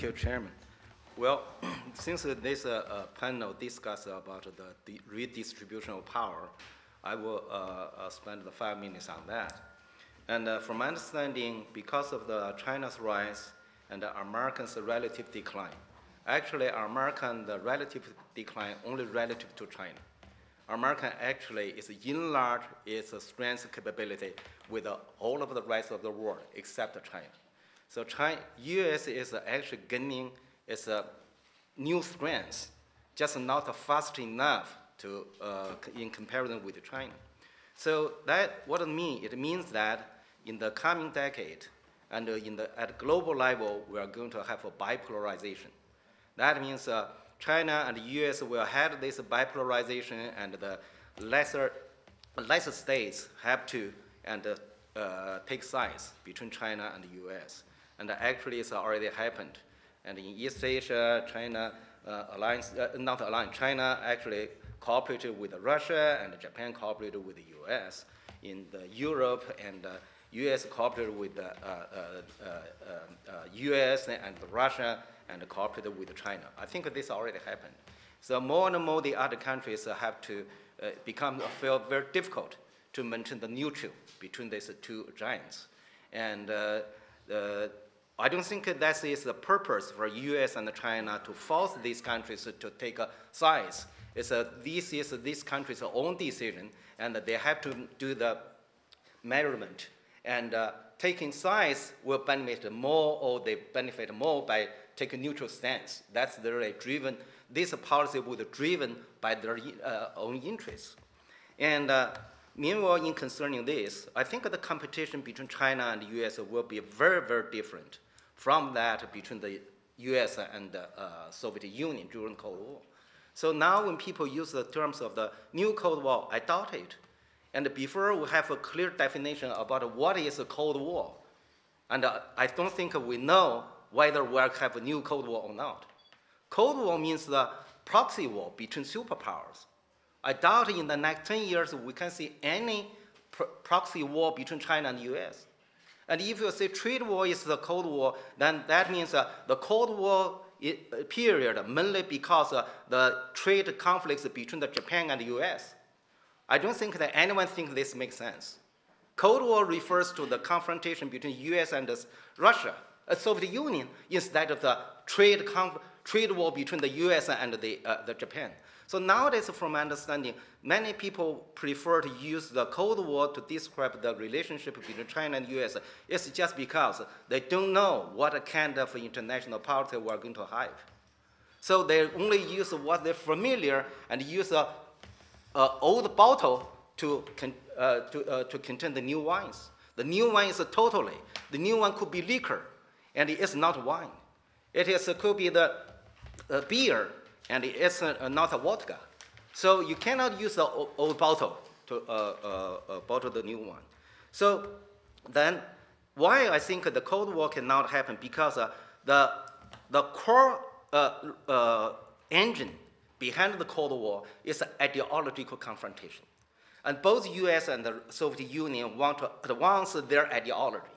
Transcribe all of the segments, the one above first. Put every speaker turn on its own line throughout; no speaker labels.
Thank you, Chairman. Well, since this uh, uh, panel discussed about the redistribution of power, I will uh, uh, spend the five minutes on that. And uh, from my understanding, because of the China's rise and the Americans' relative decline, actually American the relative decline only relative to China. American actually is in large its strength capability with all of the rest of the world except China. So China, U.S. is actually gaining its new strength, just not fast enough to, uh, in comparison with China. So that what it means? It means that in the coming decade and in the, at global level, we are going to have a bipolarization. That means uh, China and the US will have this bipolarization and the lesser, lesser states have to and uh, take sides between China and the US. And actually it's already happened. And in East Asia, China uh, alliance, uh, not alliance, China actually cooperated with Russia and Japan cooperated with the US. In the Europe and US cooperated with the US and Russia and cooperated with China. I think this already happened. So more and more the other countries have to uh, become feel very difficult to maintain the neutral between these two giants. And uh, I don't think that is the purpose for US and China to force these countries to take a size. It's a, this is this country's own decision, and they have to do the measurement. And uh, taking sides will benefit more, or they benefit more by taking neutral stance. That's really driven, this policy was driven by their uh, own interests. And uh, meanwhile, in concerning this, I think the competition between China and the US will be very, very different from that between the US and the uh, Soviet Union during Cold War. So now when people use the terms of the new Cold War, I doubt it. And before we have a clear definition about what is a Cold War, and uh, I don't think we know whether we'll have a new Cold War or not. Cold War means the proxy war between superpowers. I doubt in the next 10 years we can see any pr proxy war between China and the US. And if you say trade war is the Cold War, then that means uh, the Cold War uh, period mainly because uh, the trade conflicts between the Japan and the US. I don't think that anyone thinks this makes sense. Cold War refers to the confrontation between US and Russia uh, Soviet Union instead of the trade, trade war between the US and the, uh, the Japan. So nowadays, from my understanding, many people prefer to use the Cold War to describe the relationship between China and US. It's just because they don't know what kind of international politics we're going to have. So they only use what they're familiar and use a, a old bottle to, con, uh, to, uh, to contain the new wines. The new wine is totally, the new one could be liquor, and it's not wine. It is, could be the uh, beer, and it's uh, not a vodka. So you cannot use the old bottle to uh, uh, uh, bottle the new one. So then, why I think the Cold War cannot happen? Because the, the core engine behind the Cold War is ideological confrontation. And both US and the Soviet Union want to advance their ideology.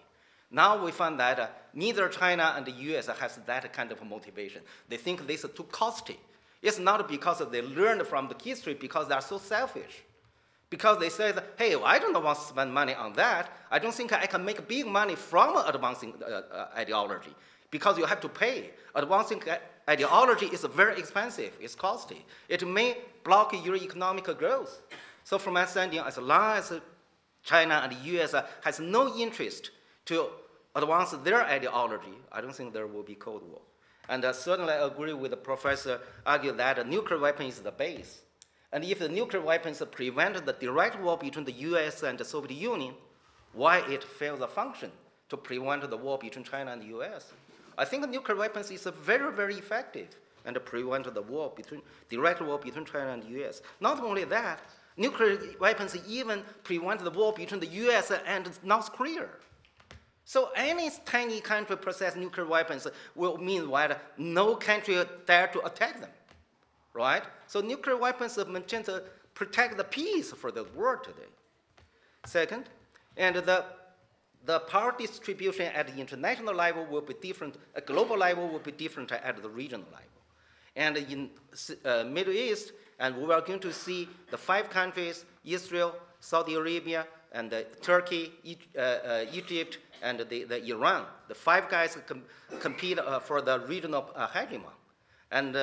Now we find that uh, neither China and the US has that kind of motivation. They think this is too costly. It's not because they learned from the history because they are so selfish. Because they say, hey, I don't want to spend money on that. I don't think I can make big money from advancing uh, uh, ideology because you have to pay. Advancing ideology is very expensive, it's costly. It may block your economic growth. So from my understanding, as long as China and the US has no interest to advance their ideology, I don't think there will be Cold War. And uh, I certainly agree with the professor argue that a nuclear weapon is the base. And if the nuclear weapons prevent the direct war between the US and the Soviet Union, why it fails a function to prevent the war between China and the US? I think nuclear weapons is very, very effective and prevent the war between, direct war between China and the US. Not only that, nuclear weapons even prevent the war between the US and North Korea. So any tiny country possess nuclear weapons will mean that no country dare to attack them, right? So nuclear weapons meant to protect the peace for the world today. Second, and the, the power distribution at the international level will be different, a global level will be different at the regional level. And in uh, Middle East, and we are going to see the five countries, Israel, Saudi Arabia, and uh, Turkey, e uh, uh, Egypt, and the, the, Iran. The five guys com compete uh, for the regional uh, hegemon. And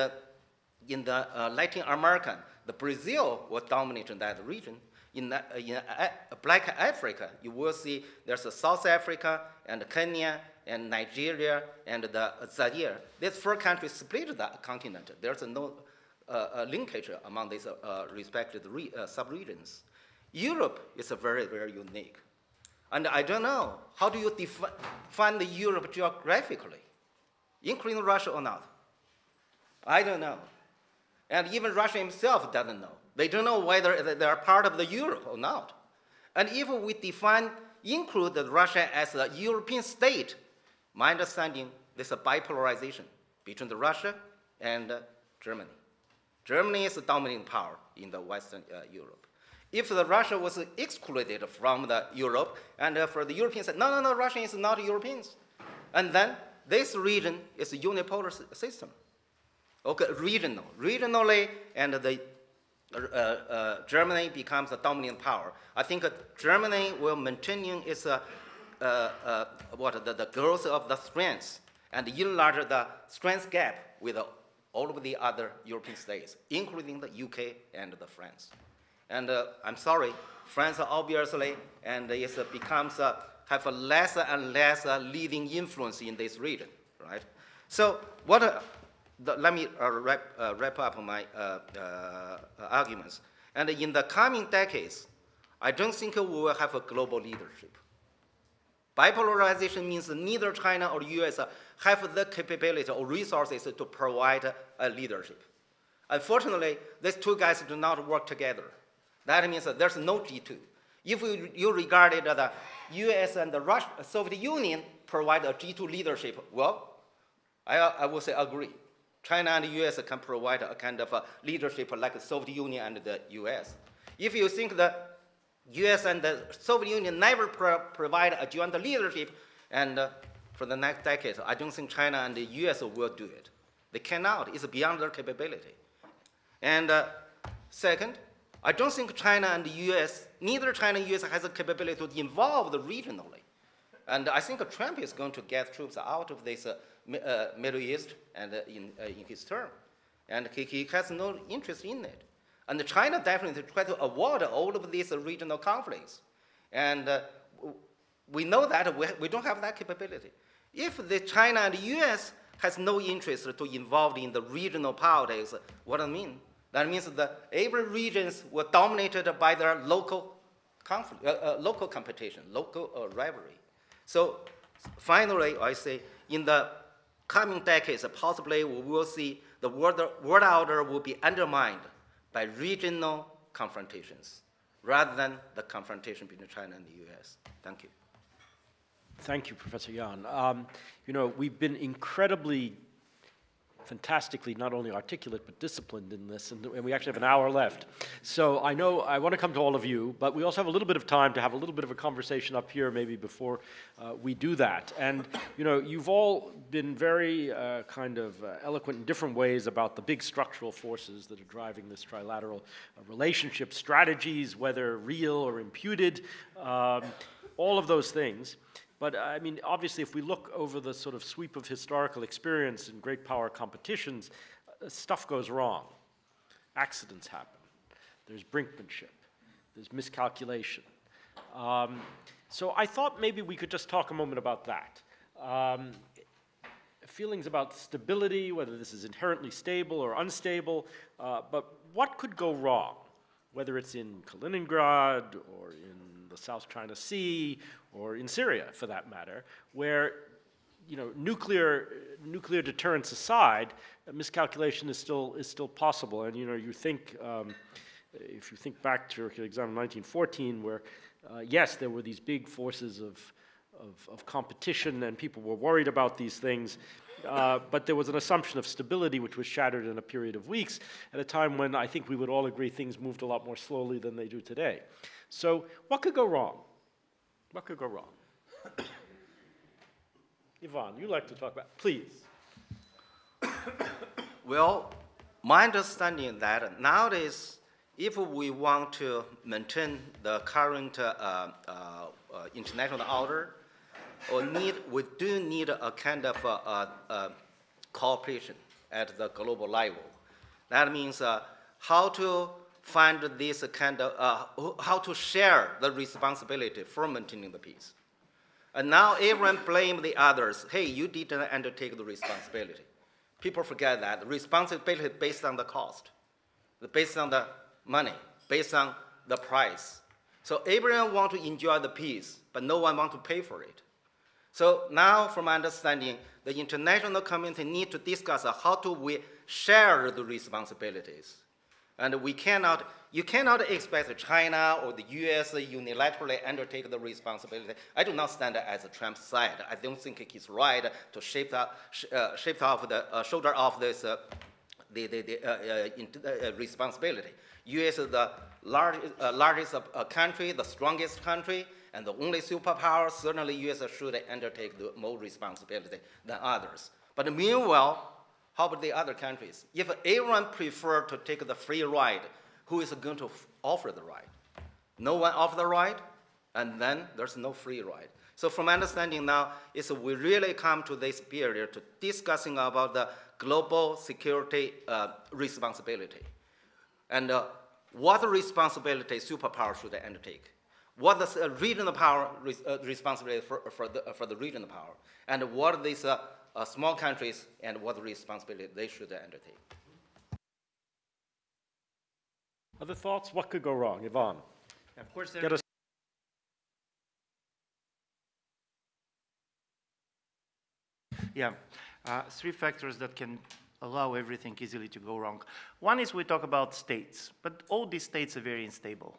in the Latin American, the Brazil was dominating that region. In, in Black Africa, you will see there's South Africa and Kenya and Nigeria and the Zaire. These four countries split the continent. There's no uh, linkage among these uh, respective uh, subregions. Europe is very, very unique. And I don't know, how do you define the Europe geographically, including Russia or not? I don't know. And even Russia himself doesn't know. They don't know whether they are part of the Europe or not. And if we define, include the Russia as a European state, my understanding, there's a bipolarization between the Russia and Germany. Germany is the dominant power in the Western uh, Europe. If the Russia was excluded from the Europe, and uh, for the Europeans said, no, no, no, Russia is not Europeans. And then this region is a unipolar system. Okay, regional. Regionally, and the uh, uh, Germany becomes a dominant power. I think Germany will maintain its uh, uh, uh, what the, the growth of the strengths and enlarge the strength gap with all of the other European states, including the UK and the France. And uh, I'm sorry, France obviously, and it becomes, uh, have a less and less uh, leading influence in this region, right? So what, uh, the, let me uh, wrap, uh, wrap up my arguments. And in the coming decades, I don't think we will have a global leadership. Bipolarization means neither China or US have the capability or resources to provide a leadership. Unfortunately, these two guys do not work together. That means that there's no G2. If you, you regarded the US and the Russia, Soviet Union provide a G2 leadership, well, I, I will say agree. China and the US can provide a kind of a leadership like the Soviet Union and the US. If you think the US and the Soviet Union never pro provide a joint leadership, and uh, for the next decade, I don't think China and the US will do it. They cannot, it's beyond their capability. And uh, second, I don't think China and the US, neither China and US has the capability to involve regionally. And I think Trump is going to get troops out of this uh, uh, Middle East and uh, in, uh, in his term. And he, he, has no interest in it. And China definitely try to avoid all of these regional conflicts. And uh, we know that we, we don't have that capability. If the China and the US has no interest to involved in the regional politics, what it mean? That means the every regions were dominated by their local conflict, uh, uh, local competition, local uh, rivalry. So finally, I say in the coming decades, possibly we will see the world, world order will be undermined by regional confrontations rather than the confrontation between China and the US. Thank you.
Thank you, Professor Yan. Um, you know, we've been incredibly fantastically not only articulate but disciplined in this, and, and, we actually have an hour left. So I know I want to come to all of you, but we also have a little bit of time to have a little bit of a conversation up here maybe before uh, we do that. And you know, you've all been very uh, kind of uh, eloquent in different ways about the big structural forces that are driving this trilateral uh, relationship, strategies, whether real or imputed, um, all of those things. But I mean, obviously, if we look over the sort of sweep of historical experience in great power competitions, uh, stuff goes wrong. Accidents happen. There's brinkmanship. There's miscalculation. Um, so I thought maybe we could just talk a moment about that. Um, feelings about stability, whether this is inherently stable or unstable, uh, but what could go wrong, whether it's in Kaliningrad or in the South China Sea or in Syria for that matter, where you know, nuclear, nuclear deterrence aside, miscalculation is still, is still possible. And you know, you think, um, if you think back to, for example, 1914, where uh, yes, there were these big forces of, of, of, competition and people were worried about these things, uh, but there was an assumption of stability which was shattered in a period of weeks at a time when I think we would all agree things moved a lot more slowly than they do today. So what could go wrong? What could go wrong? Yvonne, you like to talk about, please.
Well, my understanding that nowadays, if we want to maintain the current uh, uh, uh, international order, or need, we do need a kind of uh, uh, uh, cooperation at the global level. That means how to find this kind of, uh, how to share the responsibility for maintaining the peace. And now everyone blame the others. Hey, you didn't undertake the responsibility. People forget that responsibility based on the cost, based on the money, based on the price. So everyone want to enjoy the peace, but no one want to pay for it. So now, from my understanding, the international community need to discuss how do we share the responsibilities. And we cannot, you cannot expect China or the US unilaterally undertake the responsibility. I do not stand as Trump's side. I don't think it's right to shift, uh, shift off the uh, shoulder off this uh, the, the, the uh, uh, uh, responsibility. US is the large, largest country, the strongest country, and the only superpower. Certainly, US should undertake the more responsibility than others. But meanwhile, how about the other countries? If everyone prefer to take the free ride, who is going to offer the ride? No one offer the ride, and then there's no free ride. So from understanding now, is we really come to this period to discussing about the global security uh, responsibility. And uh, what responsibility superpower should undertake? What the uh, regional power uh, responsibility for, for, the, for the regional power? And what these uh, uh, small countries and what responsibility they should undertake.
Other thoughts? What could go wrong? Ivan.
Of course, there, yeah, uh, three factors that can allow everything easily to go wrong. One is we talk about states, but all these states are very unstable.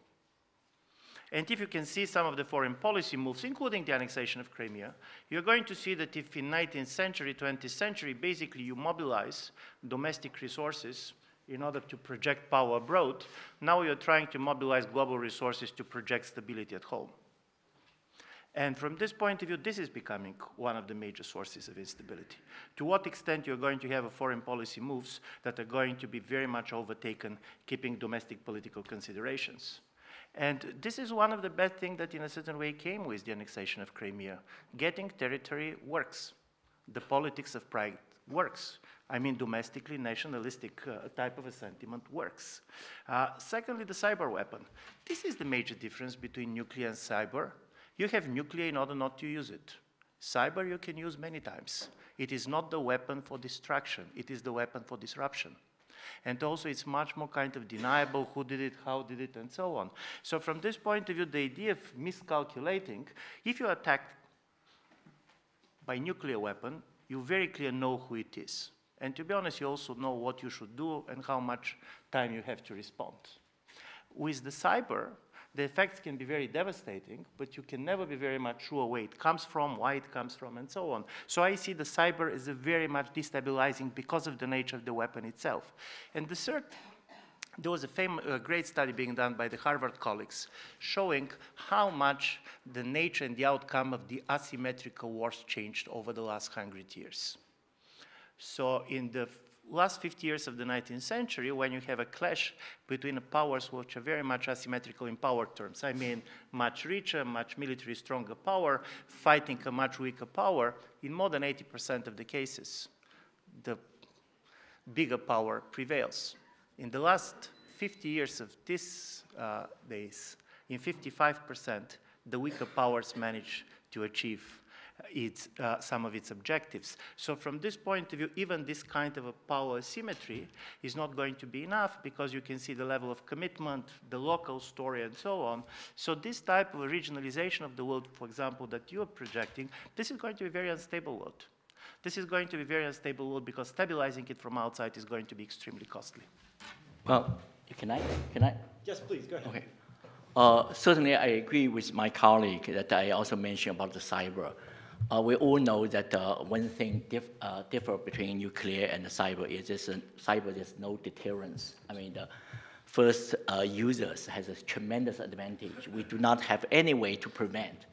And if you can see some of the foreign policy moves, including the annexation of Crimea, you're going to see that if in 19th century, 20th century, basically you mobilize domestic resources in order to project power abroad, now you're trying to mobilize global resources to project stability at home. And from this point of view, this is becoming one of the major sources of instability. To what extent you're going to have foreign policy moves that are going to be very much overtaken, keeping domestic political considerations. And this is one of the bad things that in a certain way came with the annexation of Crimea. Getting territory works. The politics of pride works. I mean, domestically nationalistic uh, type of a sentiment works. Uh, secondly, the cyber weapon. This is the major difference between nuclear and cyber. You have nuclear in order not to use it. Cyber you can use many times. It is not the weapon for destruction, it is the weapon for disruption. And also it's much more kind of deniable who did it, how did it, and so on. So from this point of view, the idea of miscalculating, if you attack by nuclear weapon, you very clearly know who it is. And to be honest, you also know what you should do and how much time you have to respond. With the cyber, the effects can be very devastating, but you can never be very much sure where it comes from, why it comes from, and so on. So I see the cyber as very much destabilizing because of the nature of the weapon itself. And the third there was a, famous, a, great study being done by the Harvard colleagues showing how much the nature and the outcome of the asymmetrical wars changed over the last hundred years. So in the last 50 years of the 19th century, when you have a clash between powers which are very much asymmetrical in power terms, I mean much richer, much military stronger power, fighting a much weaker power, in more than 80% of the cases, the bigger power prevails. In the last 50 years of these uh, days, in 55%, the weaker powers manage to achieve its, uh, some of its objectives. So from this point of view, even this kind of a power asymmetry is not going to be enough because you can see the level of commitment, the local story, and so on. So this type of regionalization of the world, for example, that you're projecting, this is going to be very unstable world. This is going to be very unstable world because stabilizing it from outside is going to be extremely costly.
Well, can I? Can I?
Yes, please, go ahead.
Okay. Uh, certainly, I agree with my colleague that I also mentioned about the cyber. Uh, we all know that uh, one thing dif uh, differ between nuclear and cyber is this, uh, cyber there's no deterrence. I mean, the first uh, users has a tremendous advantage. We do not have any way to prevent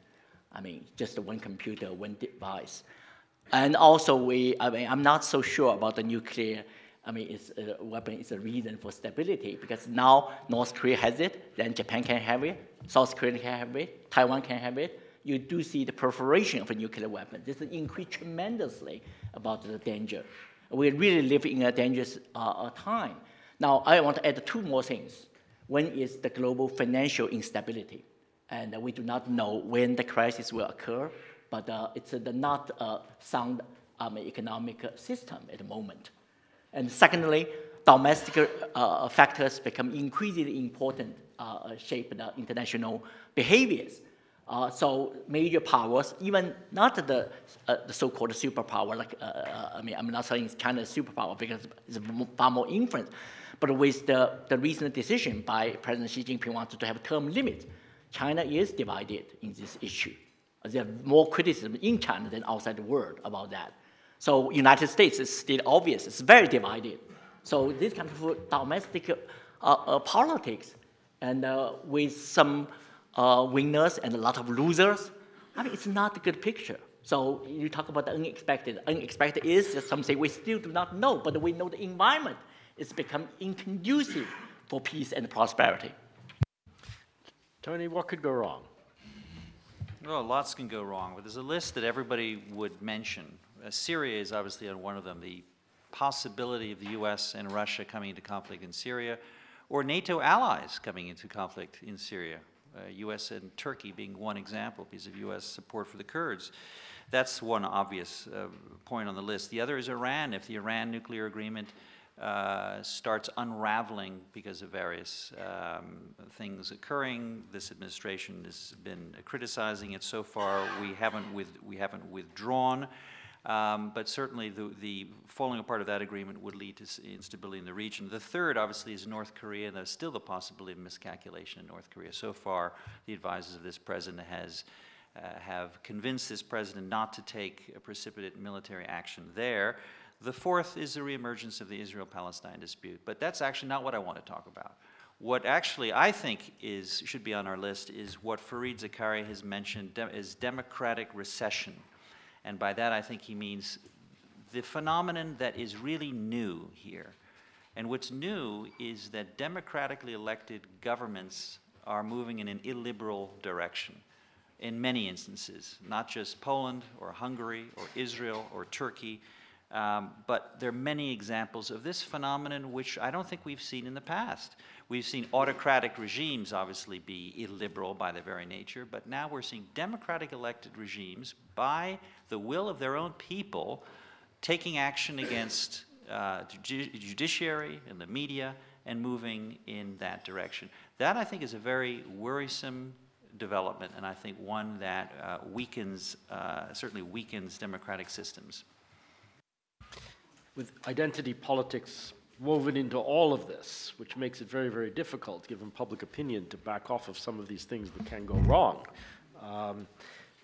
I mean, just one computer, one device. And also, we, I mean, I'm not so sure about the nuclear. I mean, it's a weapon is a reason for stability because now North Korea has it, then Japan can have it, South Korea can have it, Taiwan can have it. You do see the proliferation of a nuclear weapon. This increased tremendously about the danger. We really live in a dangerous uh, time. Now, I want to add two more things. One is the global financial instability, and we do not know when the crisis will occur but uh, it's not a sound um, economic system at the moment. And secondly, domestic uh, factors become increasingly important, uh, shape the international behaviors. Uh, so major powers, even not the, uh, the so-called superpower, like, uh, I mean, I'm not saying China is superpower because it's far more influence, but with the, the recent decision by President Xi Jinping wanted to have term limits, China is divided in this issue. There are more criticism in China than outside the world about that. So United States is still obvious. It's very divided. So this kind of domestic uh, uh, politics and uh, with some uh, winners and a lot of losers, I mean, it's not a good picture. So you talk about the unexpected. Unexpected is something we still do not know, but we know the environment is become inconducive for peace and prosperity.
Tony, what could go wrong?
Well, lots can go wrong, but there's a list that everybody would mention. Uh, Syria is obviously on one of them. The possibility of the U.S. and Russia coming into conflict in Syria, or NATO allies coming into conflict in Syria. Uh, U.S. and Turkey being one example because of U.S. support for the Kurds. That's one obvious uh, point on the list. The other is Iran. If the Iran nuclear agreement uh, starts unraveling because of various um, things occurring. This administration has been criticizing it so far. We haven't, with, we haven't withdrawn. Um, but certainly the, the, falling apart of that agreement would lead to instability in the region. The third, obviously, is North Korea, and there's still the possibility of miscalculation in North Korea. So far, the advisors of this president has, uh, have convinced this president not to take a precipitate military action there. The fourth is the reemergence of the Israel-Palestine dispute, but that's actually not what I want to talk about. What actually I think is, should be on our list is what Fareed Zakaria has mentioned de is democratic recession. And by that I think he means the phenomenon that is really new here. And what's new is that democratically elected governments are moving in an illiberal direction in many instances, not just Poland or Hungary or Israel or Turkey, um, but there are many examples of this phenomenon which I don't think we've seen in the past. We've seen autocratic regimes obviously be illiberal by their very nature, but now we're seeing democratic elected regimes by the will of their own people taking action against uh, judiciary and the media and moving in that direction. That I think is a very worrisome development and I think one that uh, weakens, uh, certainly weakens democratic systems
with identity politics woven into all of this, which makes it very, very difficult, given public opinion, to back off of some of these things that can go wrong. Um,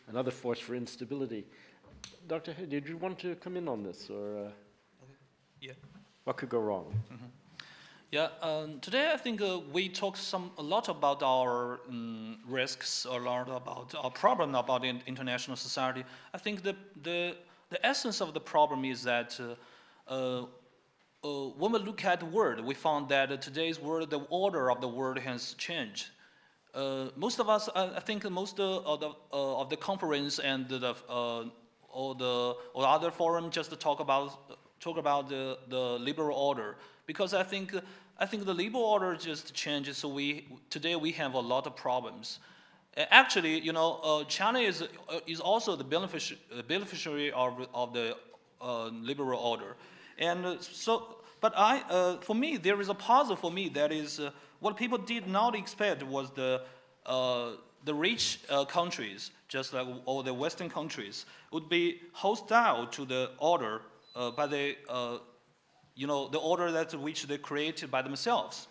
another force for instability. Dr. He, did you want to come in on this, or uh,
yeah.
what could go wrong?
Mm -hmm. Yeah, um, today I think uh, we talk some a lot about our um, risks, a lot about our problem about in international society. I think the the the essence of the problem is that. Uh, when we look at the world, we found that today's world, the order of the world has changed. Uh, most of us, I think most of the, of the conference and the, or the or other forum just talk about talk about the, the liberal order because I think I think the liberal order just changes. So we today we have a lot of problems. Actually, you know, uh, China is uh, is also the beneficiary beneficiary of of the uh, liberal order. And uh, so, but I, uh, for me, there is a puzzle for me that is uh, what people did not expect was the, the rich countries, just like all the Western countries, would be hostile to the order by the, you know, the order that which they created by themselves.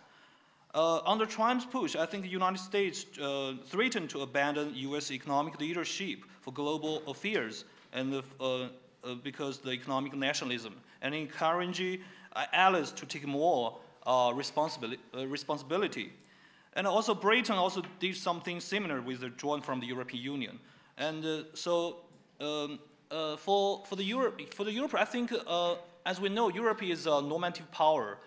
Uh, under Trump's push, I think the United States uh, threatened to abandon U.S. economic leadership for global affairs and uh, uh, because the economic nationalism and encouraging uh, allies to take more uh, responsibility, responsibility. And also Britain also did something similar with the join from the European Union. And uh, so um, uh, for, for, the Europe, for the Europe, I think, uh, as we know, Europe is a normative power.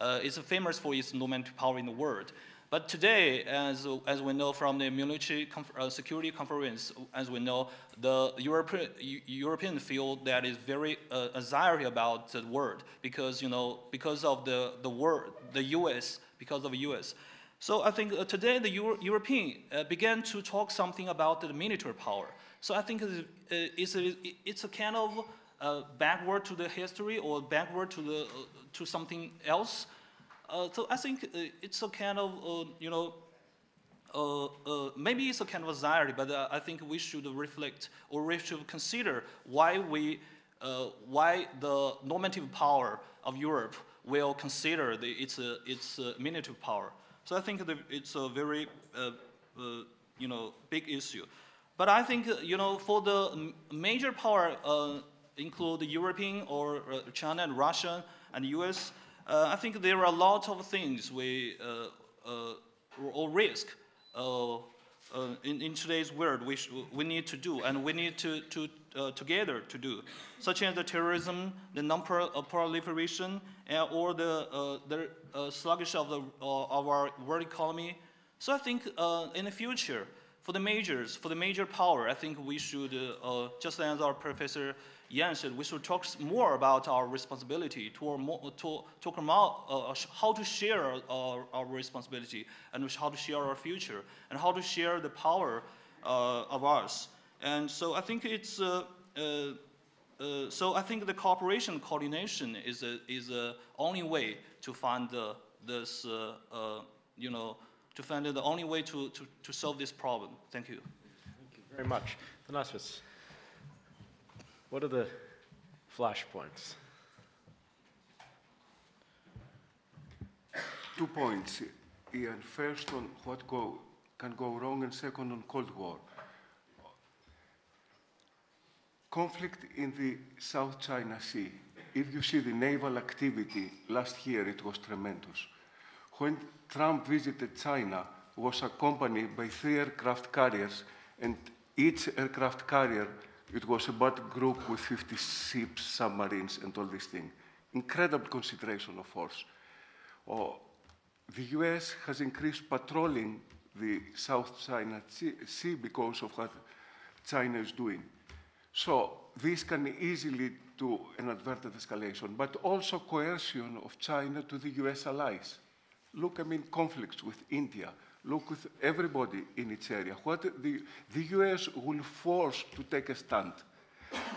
Uh, it's famous for its normative power in the world. But today, as, as we know from the Munich uh, Security Conference, as we know, the Europe, European feel that is very uh, anxiety about the world because, you know, because of the, the world, the US, because of the US. So I think uh, today the Euro European uh, began to talk something about the military power. So I think it's a, it's a kind of uh, backward to the history or backward to, the, uh, to something else uh, so I think uh, it's a kind of, uh, you know, uh, uh, maybe it's a kind of anxiety, but uh, I think we should reflect or we should consider why we, why the normative power of Europe will consider the, its, its military power. So I think it's a very, you know, big issue. But I think, you know, for the major power, include the European or China and Russia and US, uh, Uh, I think there are a lot of things we uh, uh, or risk uh, uh, in, in, today's world we, we need to do and we need to, to together to do, such as the terrorism, the non-proliferation, or the, the sluggish of, the, of our world economy. So I think in the future, for the majors, for the major power, I think we should, uh, just as our professor Yan said, we should talk more about our responsibility, to, more, to talk about uh, how to share our, our, responsibility and how to share our future and how to share the power uh, of us. And so I think it's, uh, uh, uh so I think the cooperation coordination is is the only way to find this, uh, you know, to find the only way to, to, to solve this problem. Thank you.
Thank you very much. Thanasis. What are the flashpoints?
Two points, Ian. First on what go, can go wrong, and second on Cold War. Conflict in the South China Sea. If you see the naval activity last year, it was tremendous. When Trump visited China, was accompanied by three aircraft carriers, and each aircraft carrier it was a battle group with 50 ships, submarines, and all these things. Incredible concentration of force. Oh, the US has increased patrolling the South China Sea because of what China is doing. So this can easily to an adverted escalation, but also coercion of China to the US allies. Look, I mean, conflicts with India, look with everybody in its area. What the, the US will force to take a stand.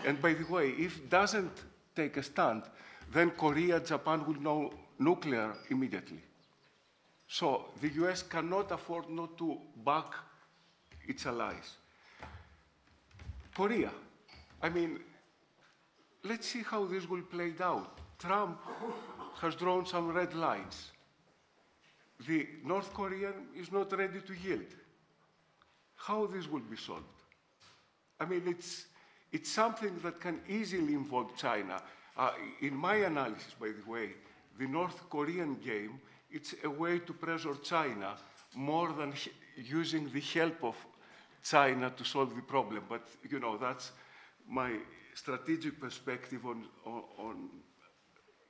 And by the way, if doesn't take a stand, then Korea, Japan will know nuclear immediately. So the US cannot afford not to back its allies. Korea, I mean, let's see how this will play out. Trump has drawn some red lines the North Korean is not ready to yield. How this will be solved? I mean, it's, it's something that can easily involve China. Uh, in my analysis, by the way, the North Korean game, it's a way to pressure China more than using the help of China to solve the problem. But, you know, that's my strategic perspective on, on, on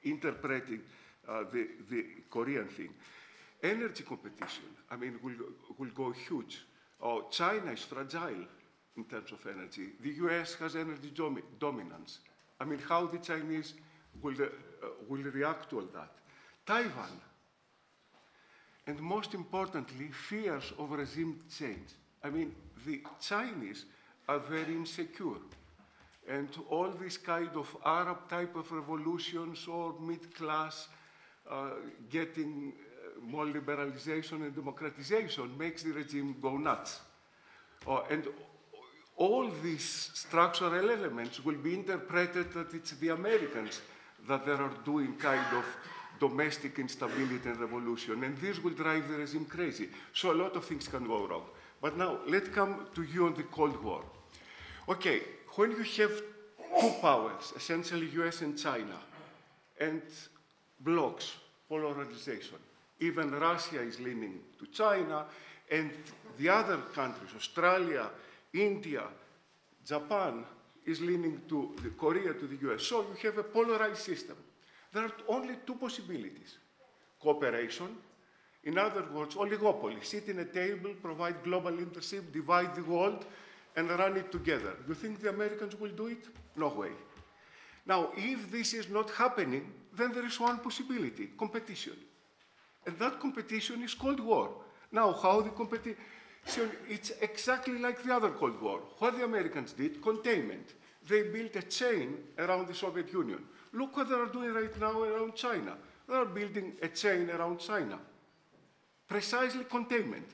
interpreting uh, the, the Korean thing energy competition, I mean, will, will go huge. Oh, China is fragile in terms of energy. The US has energy domi dominance. I mean, how the Chinese will, uh, will react to all that. Taiwan, and most importantly, fears of regime change. I mean, the Chinese are very insecure. And all these kind of Arab type of revolutions or mid-class uh, getting more liberalization and democratization makes the regime go nuts. Uh, and all these structural elements will be interpreted that it's the Americans that they are doing kind of domestic instability and revolution, and this will drive the regime crazy. So a lot of things can go wrong. But now, let's come to you on the Cold War. Okay, when you have two powers, essentially US and China, and blocks, polarization, even Russia is leaning to China, and the other countries, Australia, India, Japan is leaning to the Korea to the US. So you have a polarized system. There are only two possibilities. Cooperation, in other words, oligopoly. Sit in a table, provide global leadership, divide the world, and run it together. You think the Americans will do it? No way. Now, if this is not happening, then there is one possibility, competition. And that competition is Cold War. Now, how the competition, it's exactly like the other Cold War. What the Americans did, containment. They built a chain around the Soviet Union. Look what they are doing right now around China. They are building a chain around China. Precisely containment.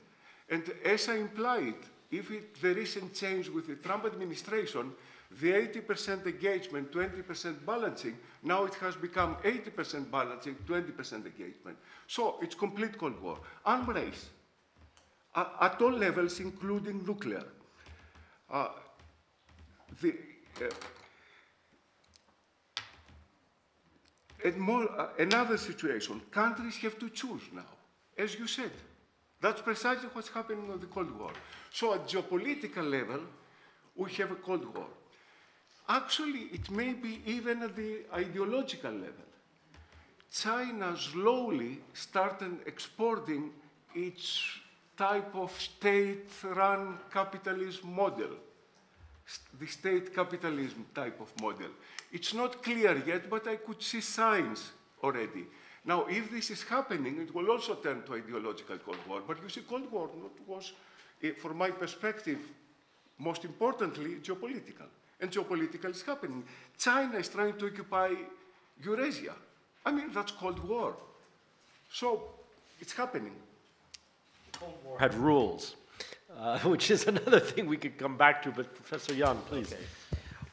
And as I implied, if it, the recent change with the Trump administration, the 80% engagement, 20% balancing, now it has become 80% balancing, 20% engagement. So it's complete Cold War. Unbrace uh, at all levels, including nuclear. Uh, the, uh, and more, uh, another situation, countries have to choose now, as you said. That's precisely what's happening on the Cold War. So at geopolitical level, we have a Cold War. Actually, it may be even at the ideological level. China slowly started exporting its type of state-run capitalism model, the state capitalism type of model. It's not clear yet, but I could see signs already. Now, if this is happening, it will also turn to ideological Cold War. But you see, Cold War was, eh, from my perspective, most importantly, geopolitical. And geopolitical is happening. China is trying to occupy Eurasia. I mean, that's Cold War. So it's happening.
Cold War had rules, uh, which is another thing we could come back to. But Professor Yan, please. Okay.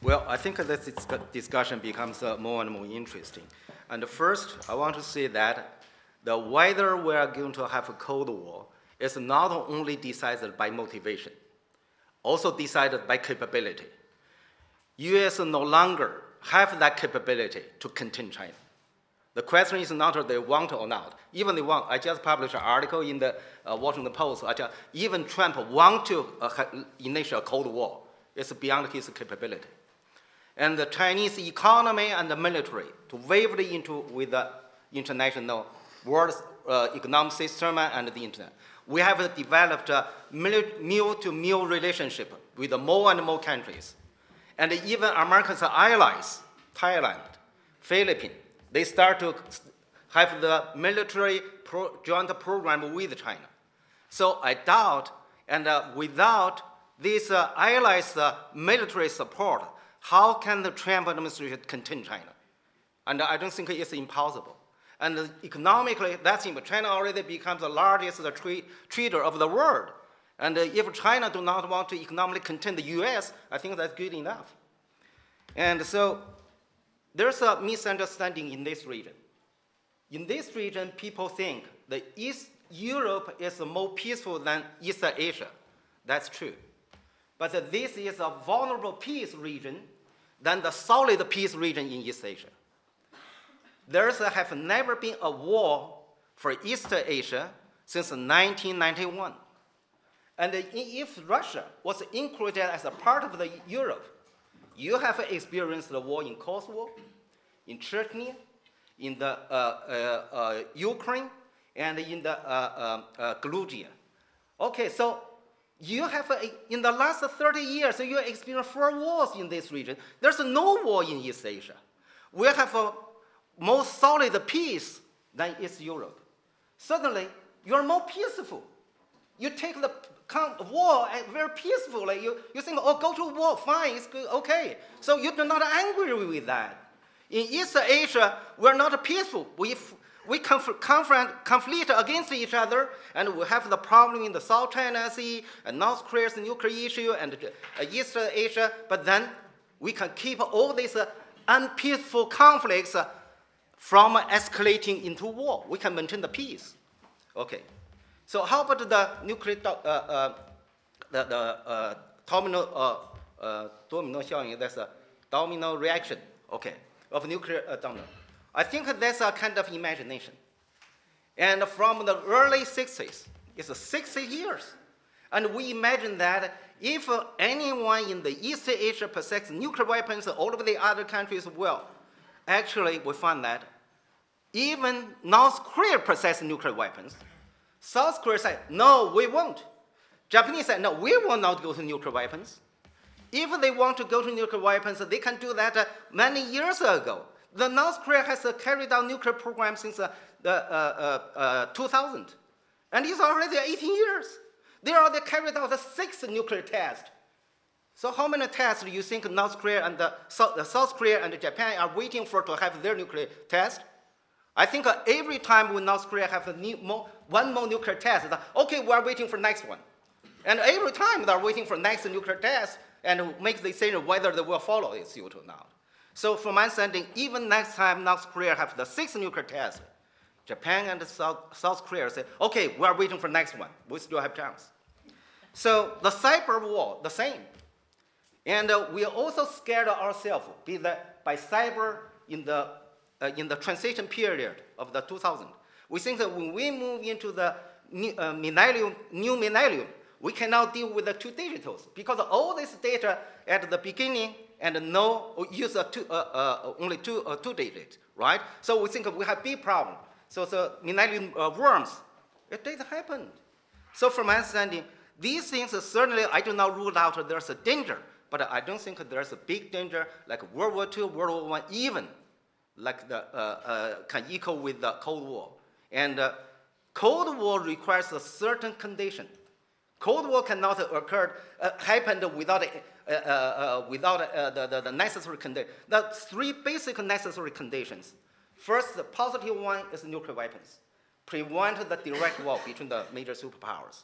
Well, I think this discussion becomes uh, more and more interesting. And first, I want to say that the whether we are going to have a Cold War is not only decided by motivation, also decided by capability. US no longer have that capability to contain China. The question is not whether they want or not. Even they want, I just published an article in the uh, Washington Post. Just, even Trump want to uh, initiate a Cold War. It's beyond his capability. And the Chinese economy and the military to weave into with the international world uh, economic system and the internet. We have developed a mil-to-mil relationship with more and more countries and even America's allies, Thailand, Philippines, they start to have the military pro joint program with China. So I doubt, and uh, without this uh, allies' uh, military support, how can the Trump administration contain China? And I don't think it's impossible. And economically, that's impossible. China already becomes the largest tra trader of the world. And if China do not want to economically contain the US, I think that's good enough. And so there's a misunderstanding in this region. In this region, people think that East Europe is more peaceful than East Asia. That's true. But this is a vulnerable peace region than the solid peace region in East Asia. There have never been a war for East Asia since 1991. And if Russia was included as a part of the Europe, you have experienced the war in Kosovo, in Chechnya, in the uh, uh, uh, Ukraine, and in the uh, uh, uh, Georgia. Okay, so you have, in the last 30 years, you experienced four wars in this region. There's no war in East Asia. We have a more solid peace than East Europe. Suddenly, you're more peaceful. You take the war eh, very peacefully. You, you think, oh, go to war, fine, it's good, okay. So you're not angry with that. In East Asia, we're not peaceful. We, we conf conflict against each other, and we have the problem in the South China Sea, and North Korea's nuclear issue, and uh, East Asia, but then we can keep all these uh, unpeaceful conflicts uh, from escalating into war. We can maintain the peace. Okay. So how about the nuclear, uh, uh, the, the uh, domino, domino that's a domino reaction, okay, of nuclear domino. I think that's a kind of imagination. And from the early 60s, it's 60 years, And we imagine that if anyone in the East Asia possesses nuclear weapons, all of the other countries will. Actually, we find that even North Korea possesses nuclear weapons. South Korea said, no, we won't. Japanese said, no, we will not go to nuclear weapons. If they want to go to nuclear weapons, they can do that many years ago. The North Korea has uh, carried out nuclear program since uh, uh, uh, uh, 2000, and it's already 18 years. They already carried out the sixth nuclear test. So how many tests do you think North Korea and South, South Korea and Japan are waiting for to have their nuclear test? I think every time when North Korea have more, one more nuclear test, okay, we are waiting for next one. And every time they're waiting for next nuclear test and make the decision whether they will follow it suit or not. So from my understanding, even next time North Korea have the sixth nuclear test, Japan and South, South Korea say, okay, we are waiting for next one. We still have chance. So the cyber war, the same. And uh, we also scared ourselves be that by cyber in the, uh, in the transition period of the 2000. We think that when we move into the new, uh, millennium, new millennium, we cannot deal with the two digitals because all this data at the beginning and no use two, uh, uh, only two, uh, two digits, right? So we think we have big problem. So the millennium worms, it did happen. So from my understanding, these things certainly I do not rule out there's a danger, but I don't think there's a big danger like World War II, World War I, even like the can equal with the Cold War. And Cold War requires a certain condition. Cold War cannot occur, uh, happen without, Uh, uh, uh, without uh, the, the, the, necessary conditions. The three basic necessary conditions. First, the positive one is nuclear weapons. Prevent the direct war between the major superpowers.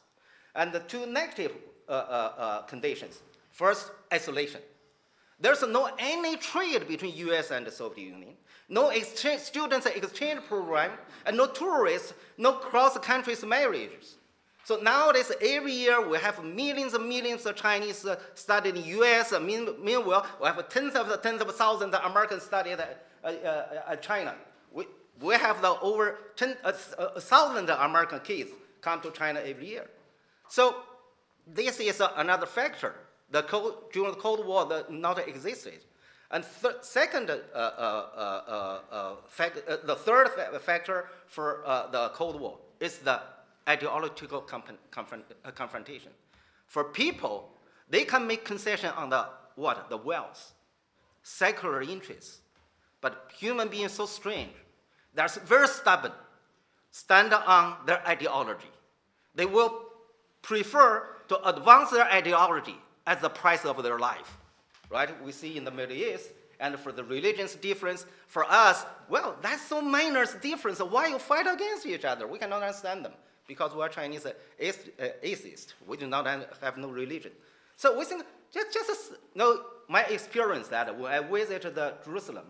And the two negative uh, conditions. First, isolation. There's no any trade between US and the Soviet Union, no exchange, students exchange program, and no tourists, no cross-country marriages. So nowadays, every year we have millions and millions of Chinese uh, studying in the U.S. Mean, meanwhile, we have tens of tens of thousands of Americans studying uh, uh, at China. We, we have the over 10, uh, uh thousand American kids come to China every year. So this is another factor. The cold, during the Cold War, the not existed. And second, uh, uh, uh, fact, the third fa factor for the Cold War is the ideological confront uh, confrontation. For people, they can make concession on the what? The wealth, secular interests. But human beings so strange. They're very stubborn, stand on their ideology. They will prefer to advance their ideology at the price of their life. Right? We see in the Middle East, and for the religions difference, for us, well, that's so minor difference. Why you fight against each other? We cannot understand them because we are Chinese uh, atheists. We do not have no religion. So we think, just, just you know, my experience that when I visited the Jerusalem,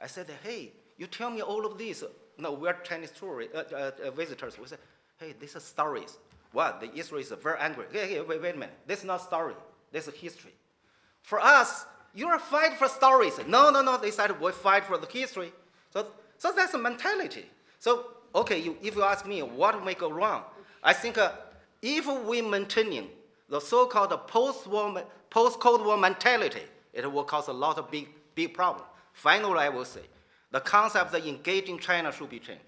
I said, hey, you tell me all of this. No, we are Chinese tourists, uh, uh, uh, visitors. We said, hey, this is stories. What? The Israelis is very angry. Hey, hey, wait, wait a minute. This is not story. This is history. For us, you're fight for stories. No, no, no. They said we fight for the history. So, so that's a mentality. So okay, you, if you ask me what may go wrong, I think uh, if we maintaining the so-called post-war, post-Cold War mentality, it will cause a lot of big, big problems. Finally, I will say, the concept of engaging China should be changed.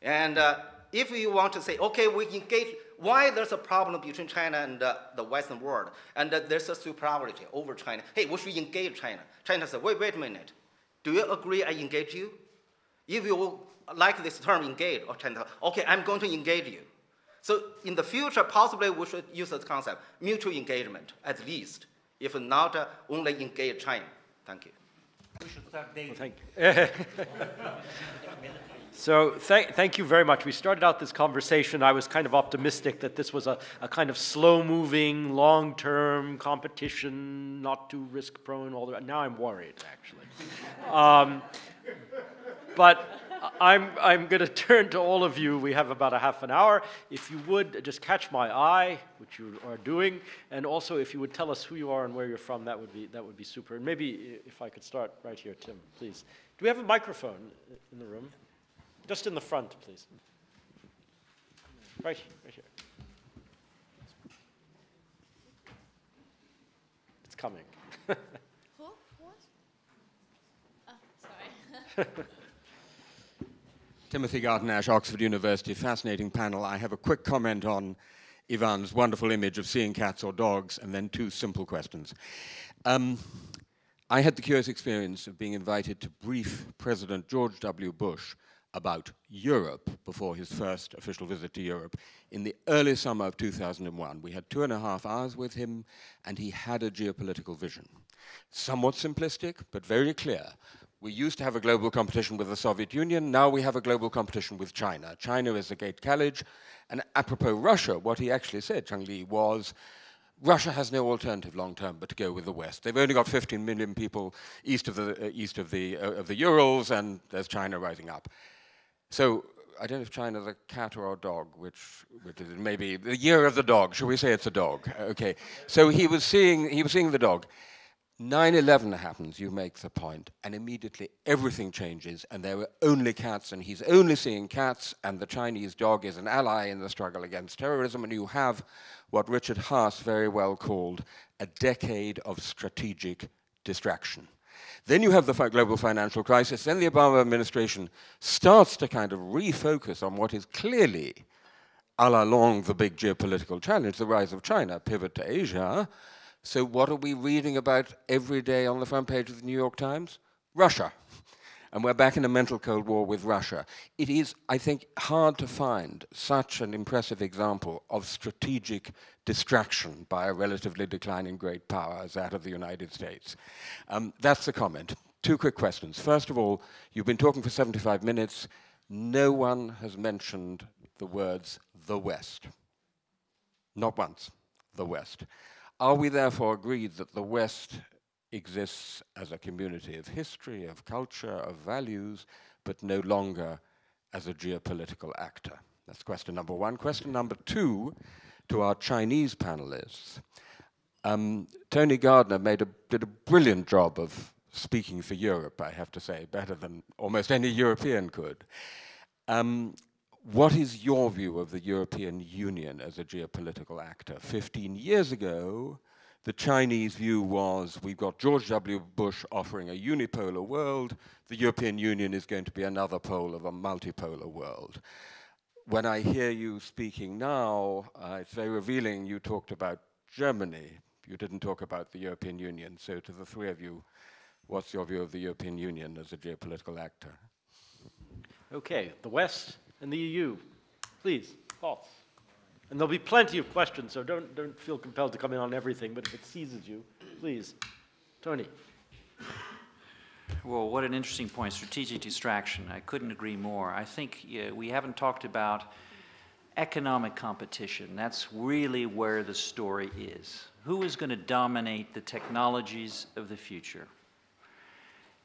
And uh, if you want to say, okay, we engage, why there's a problem between China and uh, the Western world, and uh, there's a superiority over China. Hey, we should engage China. China says, wait, wait a minute. Do you agree I engage you? If you like this term engage or tend to, okay, I'm going to engage you. So in the future, possibly we should use this concept, mutual engagement at least, if not uh, only engage China. Thank you.
We should start dating.
Well, thank you. so th thank you very much. We started out this conversation, I was kind of optimistic that this was a, a kind of slow-moving, long-term competition, not too risk-prone, all that. Now I'm worried, actually. Um, but I'm, I'm going to turn to all of you. We have about a half an hour. If you would just catch my eye, which you are doing, and also if you would tell us who you are and where you're from, that would be, that would be super. And maybe if I could start right here, Tim, please. Do we have a microphone in the room? Just in the front, please. Right, right here. It's coming.
Who? What? Oh, sorry.
Timothy Garton-Ash, Oxford University. Fascinating panel. I have a quick comment on Ivan's wonderful image of seeing cats or dogs, and then two simple questions. Um, I had the curious experience of being invited to brief President George W. Bush about Europe before his first official visit to Europe in the early summer of 2001. We had two and a half hours with him, and he had a geopolitical vision. Somewhat simplistic, but very clear. We used to have a global competition with the Soviet Union, now we have a global competition with China. China is the gate college, and apropos Russia, what he actually said, Cheng Li, was Russia has no alternative long term but to go with the West. They've only got 15 million people east of the, uh, east of the, uh, of the Urals, and there's China rising up. So I don't know if China's a cat or a dog, which, which is maybe the year of the dog. Shall we say it's a dog? Okay. So he was seeing, he was seeing the dog. 9 11 happens, you make the point, and immediately everything changes, and there were only cats, and he's only seeing cats, and the Chinese dog is an ally in the struggle against terrorism, and you have what Richard Haass very well called a decade of strategic distraction. Then you have the global financial crisis, then the Obama administration starts to kind of refocus on what is clearly all along the big geopolitical challenge, the rise of China, pivot to Asia, so what are we reading about every day on the front page of the New York Times? Russia. And we're back in a mental Cold War with Russia. It is, I think, hard to find such an impressive example of strategic distraction by a relatively declining great power as that of the United States. Um, that's the comment. Two quick questions. First of all, you've been talking for 75 minutes. No one has mentioned the words the West. Not once, the West. Are we therefore agreed that the West exists as a community of history, of culture, of values, but no longer as a geopolitical actor? That's question number one. Question number two to our Chinese panelists. Um, Tony Gardner made a, did a brilliant job of speaking for Europe, I have to say, better than almost any European could. Um, what is your view of the European Union as a geopolitical actor? 15 years ago, the Chinese view was we've got George W. Bush offering a unipolar world, the European Union is going to be another pole of a multipolar world. When I hear you speaking now, uh, it's very revealing you talked about Germany. You didn't talk about the European Union. So, to the three of you, what's your view of the European Union as a geopolitical actor?
Okay, the West and the EU. Please, thoughts. And there'll be plenty of questions, so don't, don't feel compelled to come in on everything, but if it seizes you, please. Tony.
Well, what an interesting point. Strategic distraction. I couldn't agree more. I think we haven't talked about economic competition. That's really where the story is. Who is going to dominate the technologies of the future?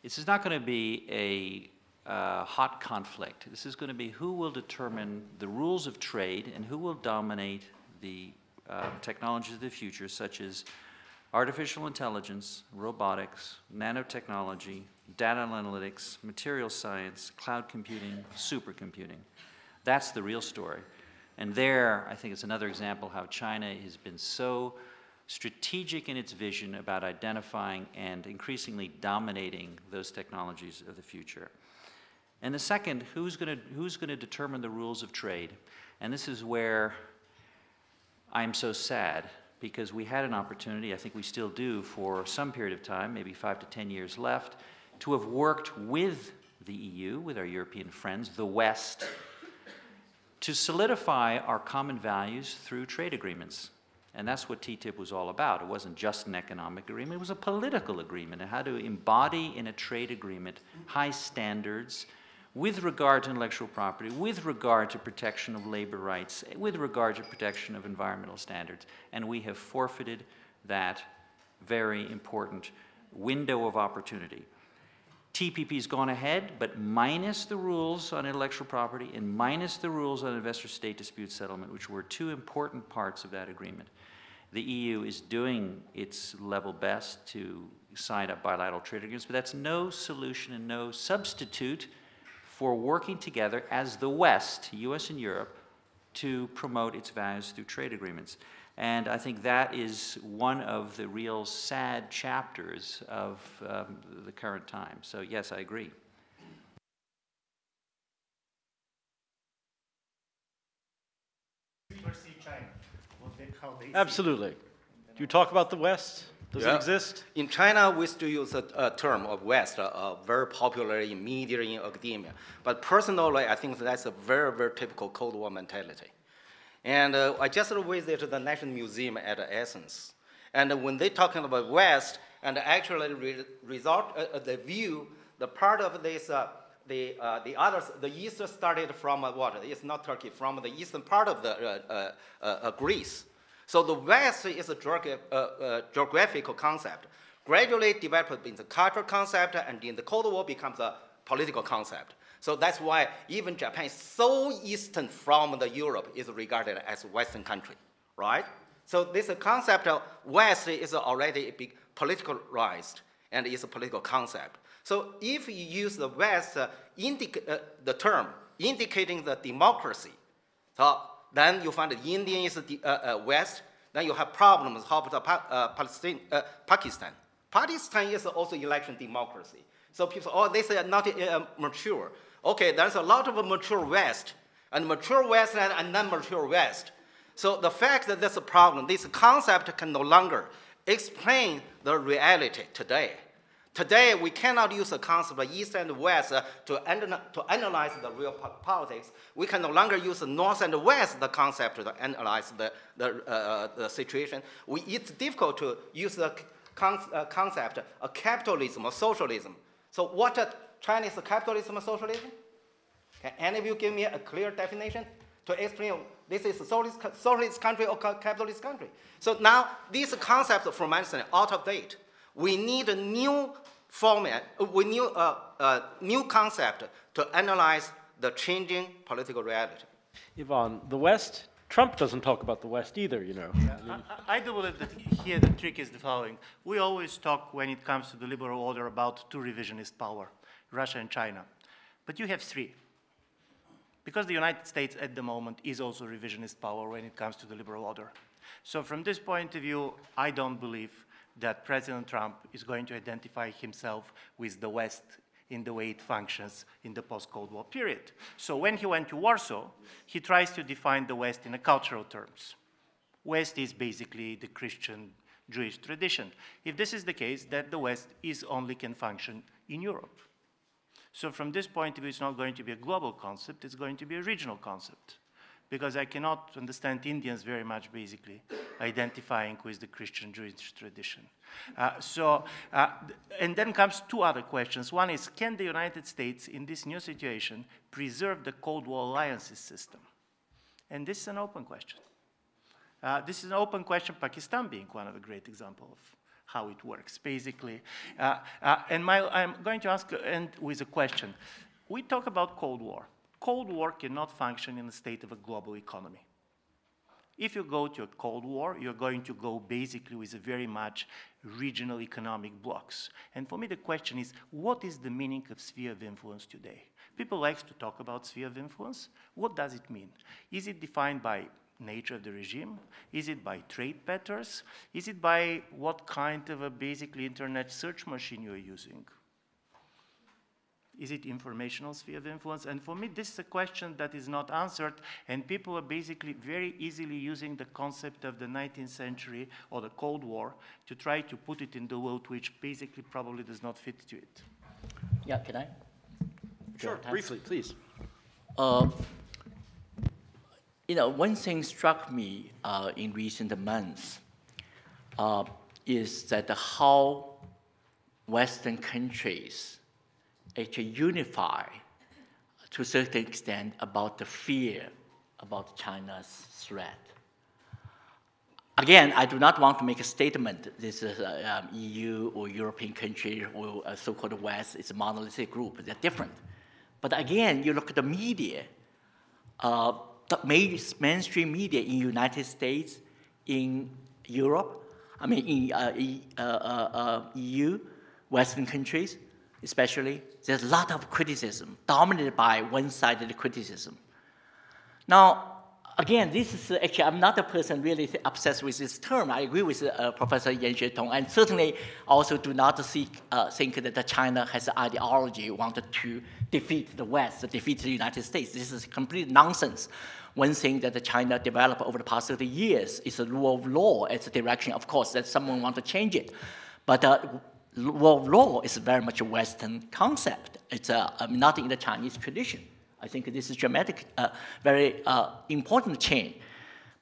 This is not going to be a uh, hot conflict. This is going to be who will determine the rules of trade and who will dominate the uh, technologies of the future, such as artificial intelligence, robotics, nanotechnology, data analytics, material science, cloud computing, supercomputing. That's the real story. And there, I think it's another example how China has been so strategic in its vision about identifying and increasingly dominating those technologies of the future. And the second, who's going to who's to determine the rules of trade? And this is where I'm so sad because we had an opportunity, I think we still do, for some period of time, maybe five to ten years left, to have worked with the EU, with our European friends, the West, to solidify our common values through trade agreements. And that's what TTIP was all about. It wasn't just an economic agreement, it was a political agreement and how to embody in a trade agreement high standards with regard to intellectual property, with regard to protection of labor rights, with regard to protection of environmental standards. And we have forfeited that very important window of opportunity. TPP's gone ahead, but minus the rules on intellectual property and minus the rules on investor state dispute settlement, which were two important parts of that agreement. The EU is doing its level best to sign up bilateral trade agreements, but that's no solution and no substitute for working together as the West, US and Europe, to promote its values through trade agreements. And I think that is one of the real sad chapters of um, the current time. So, yes, I agree.
Absolutely. Do you talk about the West? Does
Yeah.
it exist?
In China, we still use a, a term of West, uh, uh, very popular in media, in academia. But personally, I think that's a very, very typical Cold War mentality. And uh, I just visited the National Museum at Athens. And when they're talking about West, and actually re result, uh, uh, the view, the part of this, uh, the, uh, the others, the East started from uh, what? It's not Turkey, from the eastern part of the uh, uh, uh, Greece. So the West is a uh, uh, geographical concept, gradually developed in the cultural concept, and in the Cold War becomes a political concept. So that's why even Japan, so eastern from the Europe, is regarded as a Western country, right? So this concept of West is already politicalized and is a political concept. So if you use the West, uh, uh, the term indicating the democracy, so then you find that India is the uh, uh, West, then you have problems. How about uh, Palestine, uh, Pakistan? Pakistan is also election democracy. So people, oh, they say not uh, mature. Okay, there's a lot of mature West, and mature West and, non-mature West. So the fact that there's a problem, this concept can no longer explain the reality today. Today, we cannot use the concept of East and West uh, to, to analyze the real politics. We can no longer use the North and West the concept to analyze the, the, uh, the situation. We, it's difficult to use the con uh, concept of capitalism or socialism. So what Chinese capitalism or socialism? Can any of you give me a clear definition to explain this is a socialist, socialist country or capitalist country? So now these concepts from medicine out of date. We need a new format, we need a, a new concept to analyze the changing political reality.
Ivan, the West, Trump doesn't talk about the West either, you know.
Yeah, I, I, do believe that here the trick is the following. We always talk when it comes to the liberal order about two revisionist power, Russia and China. But you have three. Because the United States at the moment is also revisionist power when it comes to the liberal order. So from this point of view, I don't believe that President Trump is going to identify himself with the West in the way it functions in the post-Cold War period. So when he went to Warsaw, he tries to define the West in cultural terms. West is basically the Christian Jewish tradition. If this is the case, that the West is only can function in Europe. So from this point of view, it's not going to be a global concept, it's going to be a regional concept because I cannot understand Indians very much, basically, identifying with the Christian Jewish tradition. Uh, so, uh, and then comes two other questions. One is, can the United States, in this new situation, preserve the Cold War alliances system? And this is an open question. Uh, this is an open question, Pakistan being one of the great examples of how it works, basically. Uh, uh, and my, I'm going to ask, end with a question. We talk about Cold War. Cold War cannot function in the state of a global economy. If you go to a Cold War, you're going to go basically with a very much regional economic blocks. And for me, the question is, what is the meaning of sphere of influence today? People like to talk about sphere of influence. What does it mean? Is it defined by nature of the regime? Is it by trade patterns? Is it by what kind of a basically internet search machine you're using? Is it informational sphere of influence? And for me, this is a question that is not answered, and people are basically very easily using the concept of the 19th century or the Cold War to try to put it in the world, which basically probably does not fit to it.
Yeah, can I?
Sure, briefly, please.
Uh, you know, one thing struck me uh, in recent months uh, is that how Western countries actually unify to a certain extent about the fear about China's threat. Again, I do not want to make a statement this is a um, EU or European country or so-called West is a monolithic group. They're different. But again, you look at the media, uh, the mainstream media in United States, in Europe, I mean in uh, uh, uh, EU, Western countries, especially, there's a lot of criticism, dominated by one-sided criticism. Now, again, this is actually, I'm not a person really obsessed with this term. I agree with uh, Professor Yan Xuetong, and certainly also do not seek, uh, think that China has an ideology wanted to defeat the West, defeat the United States. This is complete nonsense. One thing that China developed over the past 30 years is the rule of law as a direction, of course, that someone want to change it. But uh, of law is very much a Western concept. It's uh, not in the Chinese tradition. I think this is dramatic, uh, very uh, important change.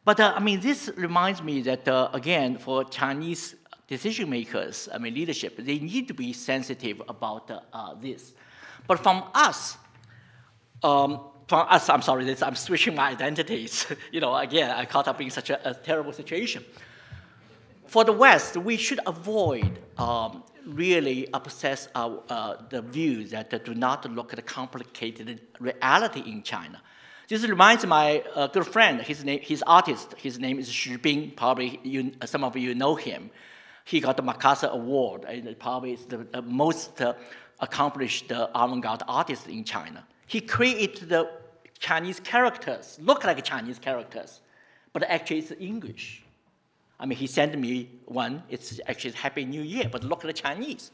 But uh, I mean, this reminds me that uh, again, for Chinese decision makers, I mean, leadership, they need to be sensitive about uh, this. But from us, um, from us, I'm sorry, this, I'm switching my identities. you know, again, I caught up in such a, a terrible situation. For the West, we should avoid um, really obsess our, uh, the view that uh, do not look at complicated reality in China. This reminds my uh, good friend, his name, his artist, his name is Xu Bing, probably you, some of you know him. He got the MacArthur Award, and probably is the most uh, accomplished uh, avant-garde artist in China. He created the Chinese characters, look like Chinese characters, but actually it's English. I mean, he sent me one. It's actually Happy New Year, but look at the Chinese.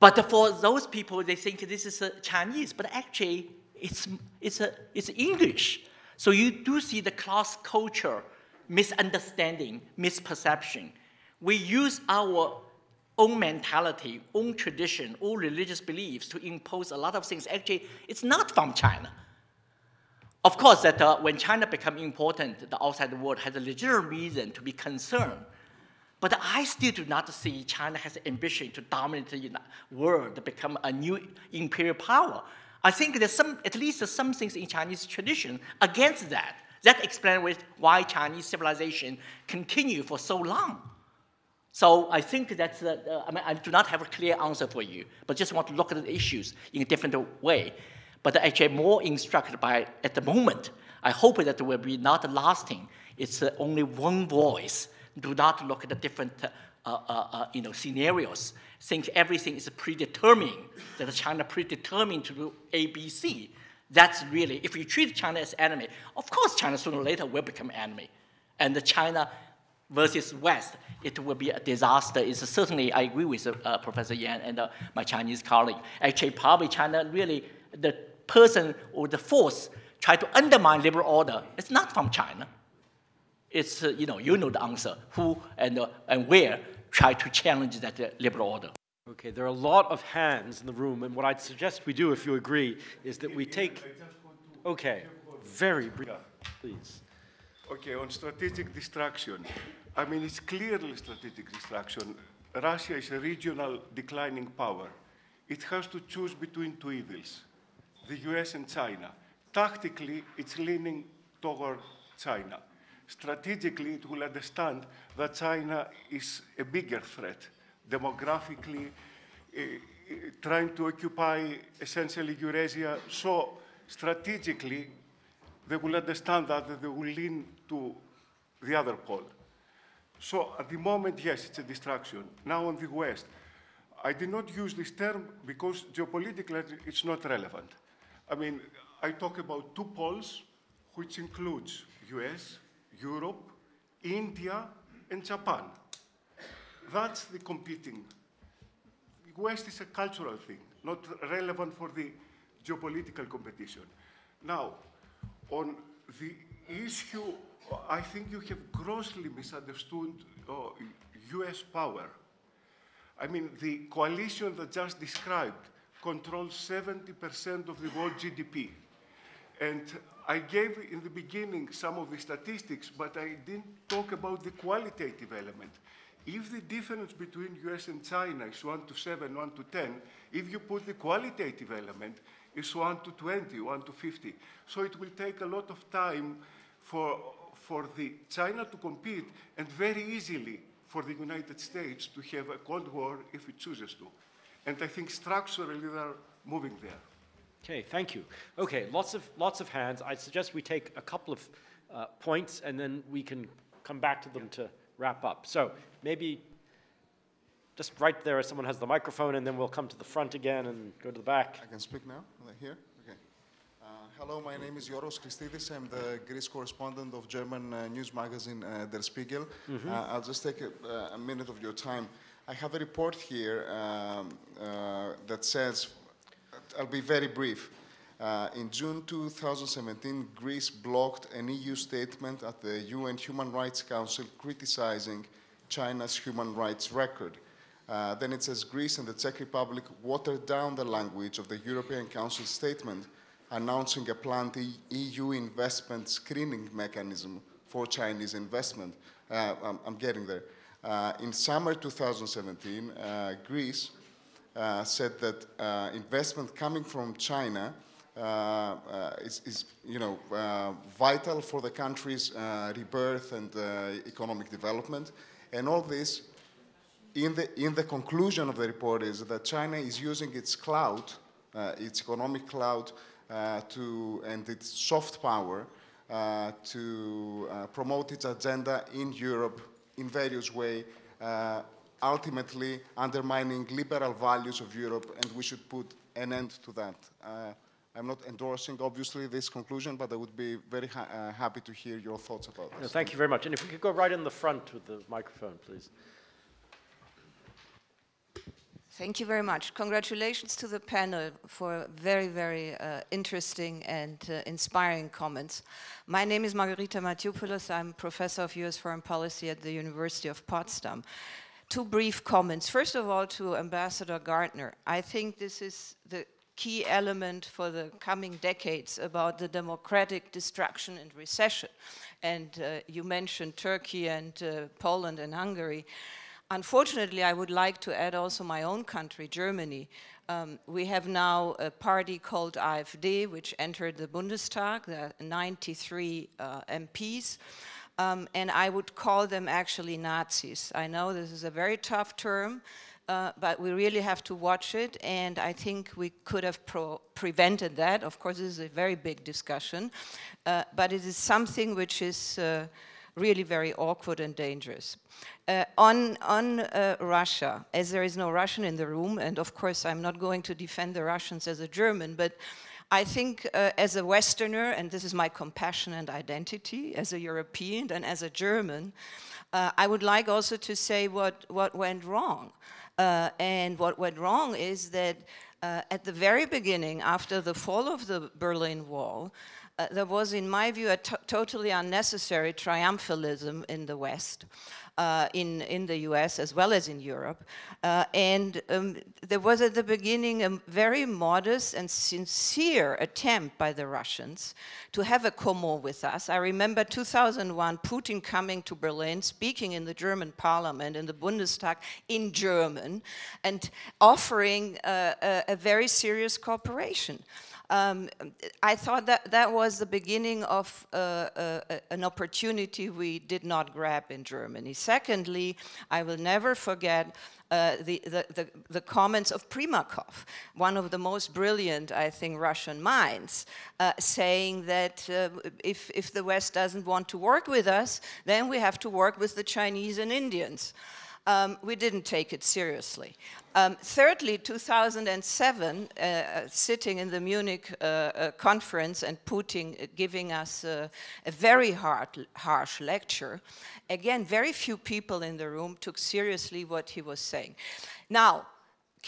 But for those people, they think this is Chinese, but actually it's, it's, a, it's English. So you do see the class culture misunderstanding, misperception. We use our own mentality, own tradition, own religious beliefs to impose a lot of things. Actually, it's not from China. Of course, that uh, when China become important, the outside world has a legitimate reason to be concerned. But I still do not see China has ambition to dominate the world, become a new imperial power. I think there's some, at least some things in Chinese tradition against that. That explains why Chinese civilization continue for so long. So I think that uh, I, mean, I do not have a clear answer for you, but just want to look at the issues in a different way but actually more instructed by, at the moment, I hope that will be not lasting. It's only one voice. Do not look at the different uh, uh, uh, you know, scenarios. Think everything is predetermined, that China predetermined to do ABC. That's really, if you treat China as enemy, of course China sooner or later will become enemy. And the China versus West, it will be a disaster. It's certainly, I agree with uh, Professor Yan and uh, my Chinese colleague. Actually, probably China really, the person or the force try to undermine liberal order, it's not from China. It's, uh, you know, you know the answer, who and, uh, and where try to challenge that uh, liberal order.
Okay, there are a lot of hands in the room, and what I'd suggest we do, if you agree, is that we take. Okay, very brief, please.
Okay, on strategic distraction, I mean, it's clearly strategic distraction. Russia is a regional declining power. It has to choose between two evils the US and China. Tactically, it's leaning toward China. Strategically, it will understand that China is a bigger threat, demographically, uh, trying to occupy essentially Eurasia. So strategically, they will understand that they will lean to the other pole. So at the moment, yes, it's a distraction. Now on the West, I did not use this term because geopolitically it's not relevant. I mean, I talk about two poles, which includes US, Europe, India, and Japan. That's the competing. West is a cultural thing, not relevant for the geopolitical competition. Now, on the issue, I think you have grossly misunderstood uh, US power. I mean, the coalition that just described controls 70% of the world GDP. And I gave in the beginning some of the statistics, but I didn't talk about the qualitative element. If the difference between US and China is 1 to 7, 1 to 10, if you put the qualitative element, it's 1 to 20, 1 to 50. So it will take a lot of time for, for the China to compete and very easily for the United States to have a Cold War if it chooses to. And I think structurally they're moving there.
Okay, thank you. Okay, lots of, lots of hands. I suggest we take a couple of uh, points and then we can come back to them to wrap up. So maybe just right there, someone has the microphone, and then we'll come to the front again and go to the back.
I can speak now. Here. Okay. Uh, hello. Hello, my name is Yoros Christidis. I'm the Greece correspondent of German uh, news magazine uh, Der Spiegel.
Mhm.
Uh, I'll just take a, uh, a minute of your time. I have a report here um, uh, that says, I'll be very brief. Uh, in June 2017, Greece blocked an EU statement at the UN Human Rights Council criticizing China's human rights record. Uh, then it says Greece and the Czech Republic watered down the language of the European Council statement announcing a planned EU investment screening mechanism for Chinese investment. Uh, I'm, I'm getting there. Uh, in summer 2017, uh, Greece uh, said that investment coming from China is, is, you know, vital for the country's rebirth and economic development. And all this, in the, in the conclusion of the report, is that China is using its clout, uh, its economic clout, uh, to, and its soft power uh, to promote its agenda in Europe in various ways, uh, ultimately undermining liberal values of Europe, and we should put an end to that. Uh, I'm not endorsing, obviously, this conclusion, but I would be very ha- uh, happy to hear your thoughts about
No, thank you very much. And if we could go right in the front with the microphone, please.
Thank you very much. Congratulations to the panel for very, very uh, interesting and uh, inspiring comments. My name is Margarita Mathiopoulos. I'm professor of US foreign policy at the University of Potsdam. Two brief comments. First of all, to Ambassador Gardner. I think this is the key element for the coming decades about the democratic destruction and recession. And uh, you mentioned Turkey and uh, Poland and Hungary. Unfortunately, I would like to add also my own country, Germany. Um, we have now a party called AfD, which entered the Bundestag, the 93 uh, MPs. Um, and I would call them actually Nazis. I know this is a very tough term, uh, but we really have to watch it, and I think we could have prevented that. Of course, this is a very big discussion, uh, but it is something which is uh, really very awkward and dangerous. Uh, on on uh, Russia, as there is no Russian in the room, and of course I'm not going to defend the Russians as a German, but I think uh, as a Westerner, and this is my compassion and identity, as a European and as a German, uh, I would like also to say what, what went wrong. Uh, and what went wrong is that uh, at the very beginning, after the fall of the Berlin Wall, uh, there was, in my view, a totally unnecessary triumphalism in the West, uh, in, in the US as well as in Europe. Uh, and um, there was at the beginning a very modest and sincere attempt by the Russians to have a Como with us. I remember 2001, Putin coming to Berlin, speaking in the German parliament, in the Bundestag, in German, and offering uh, a, a very serious cooperation. Um, I thought that that was the beginning of uh, uh, an opportunity we did not grab in Germany. Secondly, I will never forget uh, the, the, the, the comments of Primakov, one of the most brilliant, I think, Russian minds, uh, saying that uh, if, if the West doesn't want to work with us, then we have to work with the Chinese and Indians. Um, we didn't take it seriously. Um, thirdly, 2007, uh, sitting in the Munich uh, uh, conference and Putin uh, giving us uh, a very hard, harsh lecture, again, very few people in the room took seriously what he was saying. Now,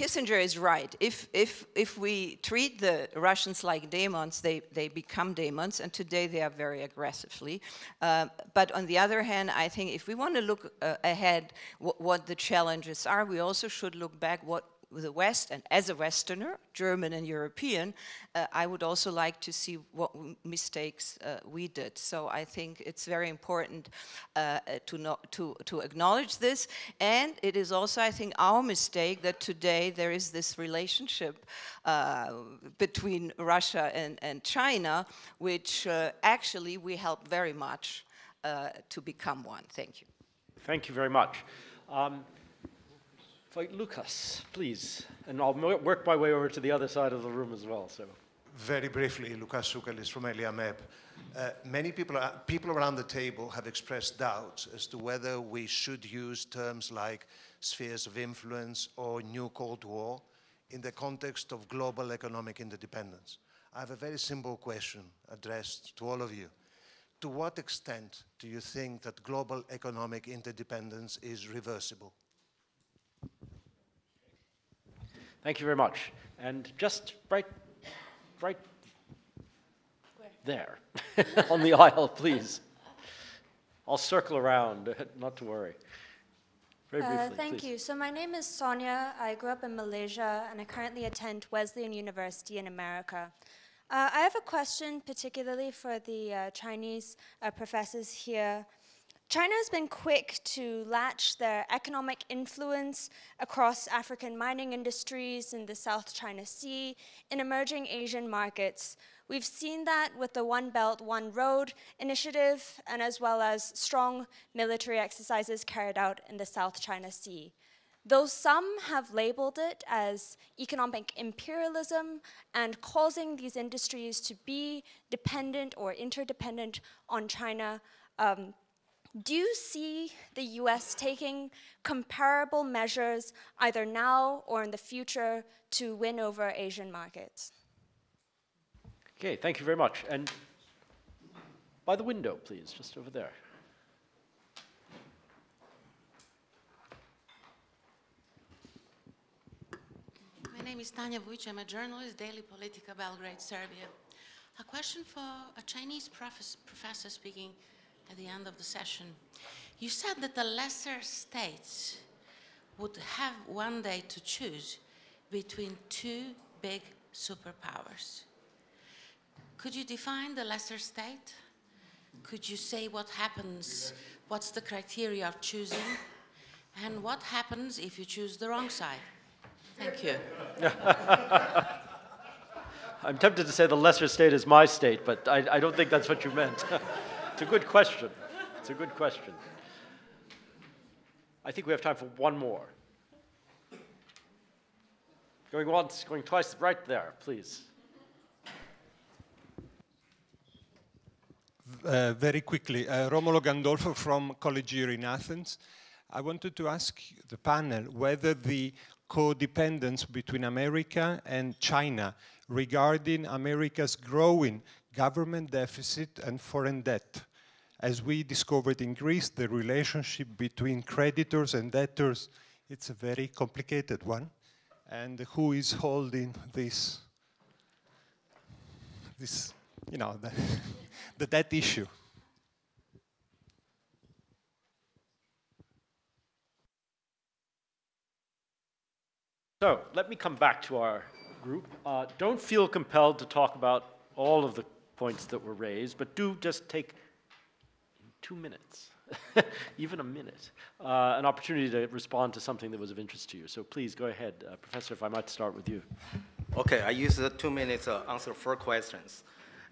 Kissinger is right. If, if, if we treat the Russians like demons, they, they become demons, and today they are very aggressively. Uh, but on the other hand, I think if we want to look uh, ahead wh- what the challenges are, we also should look back what the West, and as a Westerner, German and European, uh, I would also like to see what mistakes uh, we did. So I think it's very important uh, uh, to, know, to, to acknowledge this. And it is also, I think, our mistake that today there is this relationship uh, between Russia and, and China, which uh, actually we help very much to become one. Thank you.
Thank you very much. Um, Fight Lucas, please. And I'll work my way over to the other side of the room as well. So.
Very briefly, Lukas Tsoukalis from ELIAMEP. Uh, many people, are, people around the table have expressed doubts as to whether we should use terms like spheres of influence or new Cold War in the context of global economic interdependence. I have a very simple question addressed to all of you. To what extent do you think that global economic interdependence is reversible?
Thank you very much. And just right, right there on the aisle, please. I'll circle around, not to worry. Very briefly,
uh, thank
please.
you. So my name is Sonia. I grew up in Malaysia, and I currently attend Wesleyan University in America. Uh, I have a question particularly for the uh, Chinese uh, professors here. China has been quick to latch their economic influence across African mining industries in the South China Sea in emerging Asian markets. We've seen that with the One Belt, One Road initiative, and as well as strong military exercises carried out in the South China Sea. Though some have labeled it as economic imperialism and causing these industries to be dependent or interdependent on China, um, do you see the US taking comparable measures either now or in the future to win over Asian markets?
Okay, thank you very much. And by the window, please, just over there.
My name is Tanya Vujic. I'm a journalist, Daily Politika, Belgrade, Serbia. A question for a Chinese professor speaking at the end of the session. You said that the lesser states would have one day to choose between two big superpowers. Could you define the lesser state? Could you say what happens, what's the criteria of choosing, and what happens if you choose the wrong side? Thank you.
I'm tempted to say the lesser state is my state, but I, I don't think that's what you meant. it's a good question. It's a good question. I think we have time for one more. Going once, going twice, right there, please.
Uh, very quickly, uh, Romolo Gandolfo from College Year in Athens. I wanted to ask the panel whether the codependence between America and China regarding America's growing government deficit and foreign debt. As we discovered in Greece, the relationship between creditors and debtors, it's a very complicated one. And who is holding this, this you know, the, the debt issue?
So let me come back to our group. Uh, don't feel compelled to talk about all of the points that were raised, but do just take two minutes, even a minute, uh, an opportunity to respond to something that was of interest to you. So please go ahead, uh, Professor, if I might start with you.
Okay, I use the two minutes to answer four questions.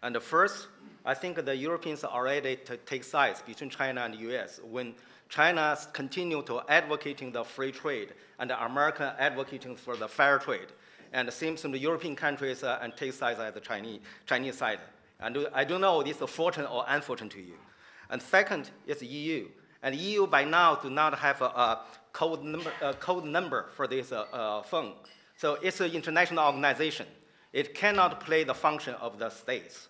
And the first, I think the Europeans already to take sides between China and the US when China continue to advocating the free trade and America advocating for the fair trade. And it seems the European countries uh, and take sides at the Chinese, Chinese side. And I don't know this is a fortunate or unfortunate to you. And second is EU. And EU by now do not have a, a code, number, a code number for this uh, uh, phone. So it's an international organization. It cannot play the function of the states.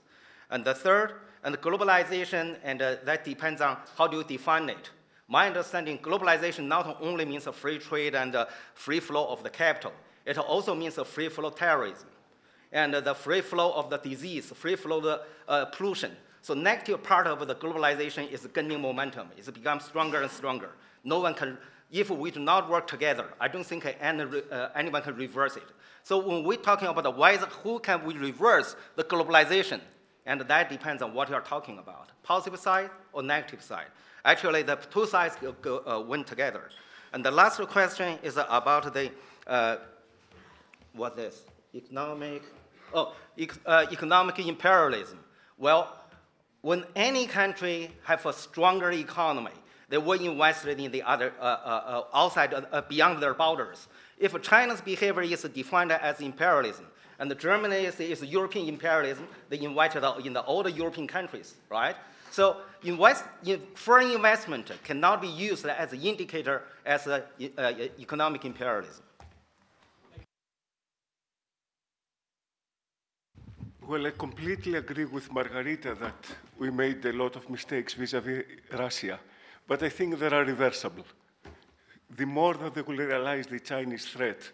And the third, and globalization, and uh, that depends on how do you define it. My understanding, globalization not only means a free trade and a free flow of the capital, it also means a free flow of terrorism, and uh, the free flow of the disease, free flow of the uh, pollution. So negative part of the globalization is gaining momentum. It's become stronger and stronger. No one can, if we do not work together, I don't think any, uh, anyone can reverse it. So when we're talking about why, who can we reverse the globalization, and that depends on what you're talking about, positive side or negative side. Actually, the two sides go, uh, went together. And the last question is about the, uh, what is economic, oh, uh, economic imperialism. Well, when any country have a stronger economy, they will invest in the other, uh, uh, uh, outside, beyond their borders. If China's behavior is defined as imperialism, and Germany is, is European imperialism, they invited in the older European countries, right? So invest, foreign investment cannot be used as an indicator as a, uh, economic imperialism.
Well, I completely agree with Margarita that we made a lot of mistakes vis-à-vis -vis Russia, but I think they are reversible. The more that they will realize the Chinese threat,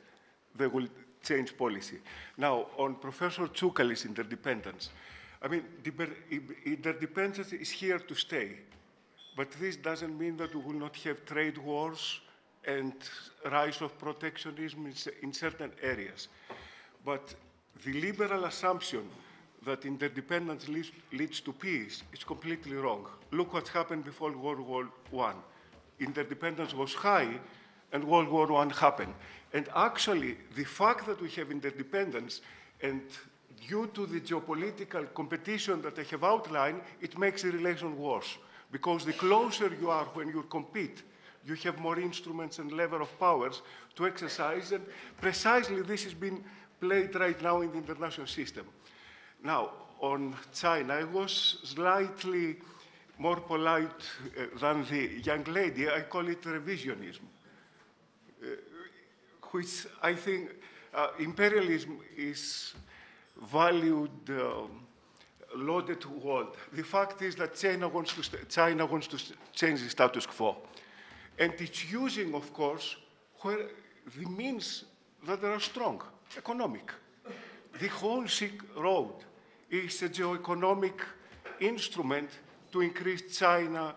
they will change policy. Now, on Professor Tsoukalis' interdependence, I mean, interdependence is here to stay, but this doesn't mean that we will not have trade wars and rise of protectionism in certain areas. But the liberal assumption that interdependence leads, leads, to peace is completely wrong. Look what happened before World War I. Interdependence was high, and World War I happened. And actually, the fact that we have interdependence and due to the geopolitical competition that I have outlined, it makes the relation worse. Because the closer you are when you compete, you have more instruments and level of powers to exercise, and precisely this has been played right now in the international system. Now, on China, I was slightly more polite uh, than the young lady. I call it revisionism, uh, which I think uh, imperialism is valued, um, loaded word. The fact is that China wants to, China wants to change the status quo. And it's using, of course, where the means that are strong, economic. The whole Silk Road is a geo-economic instrument to increase China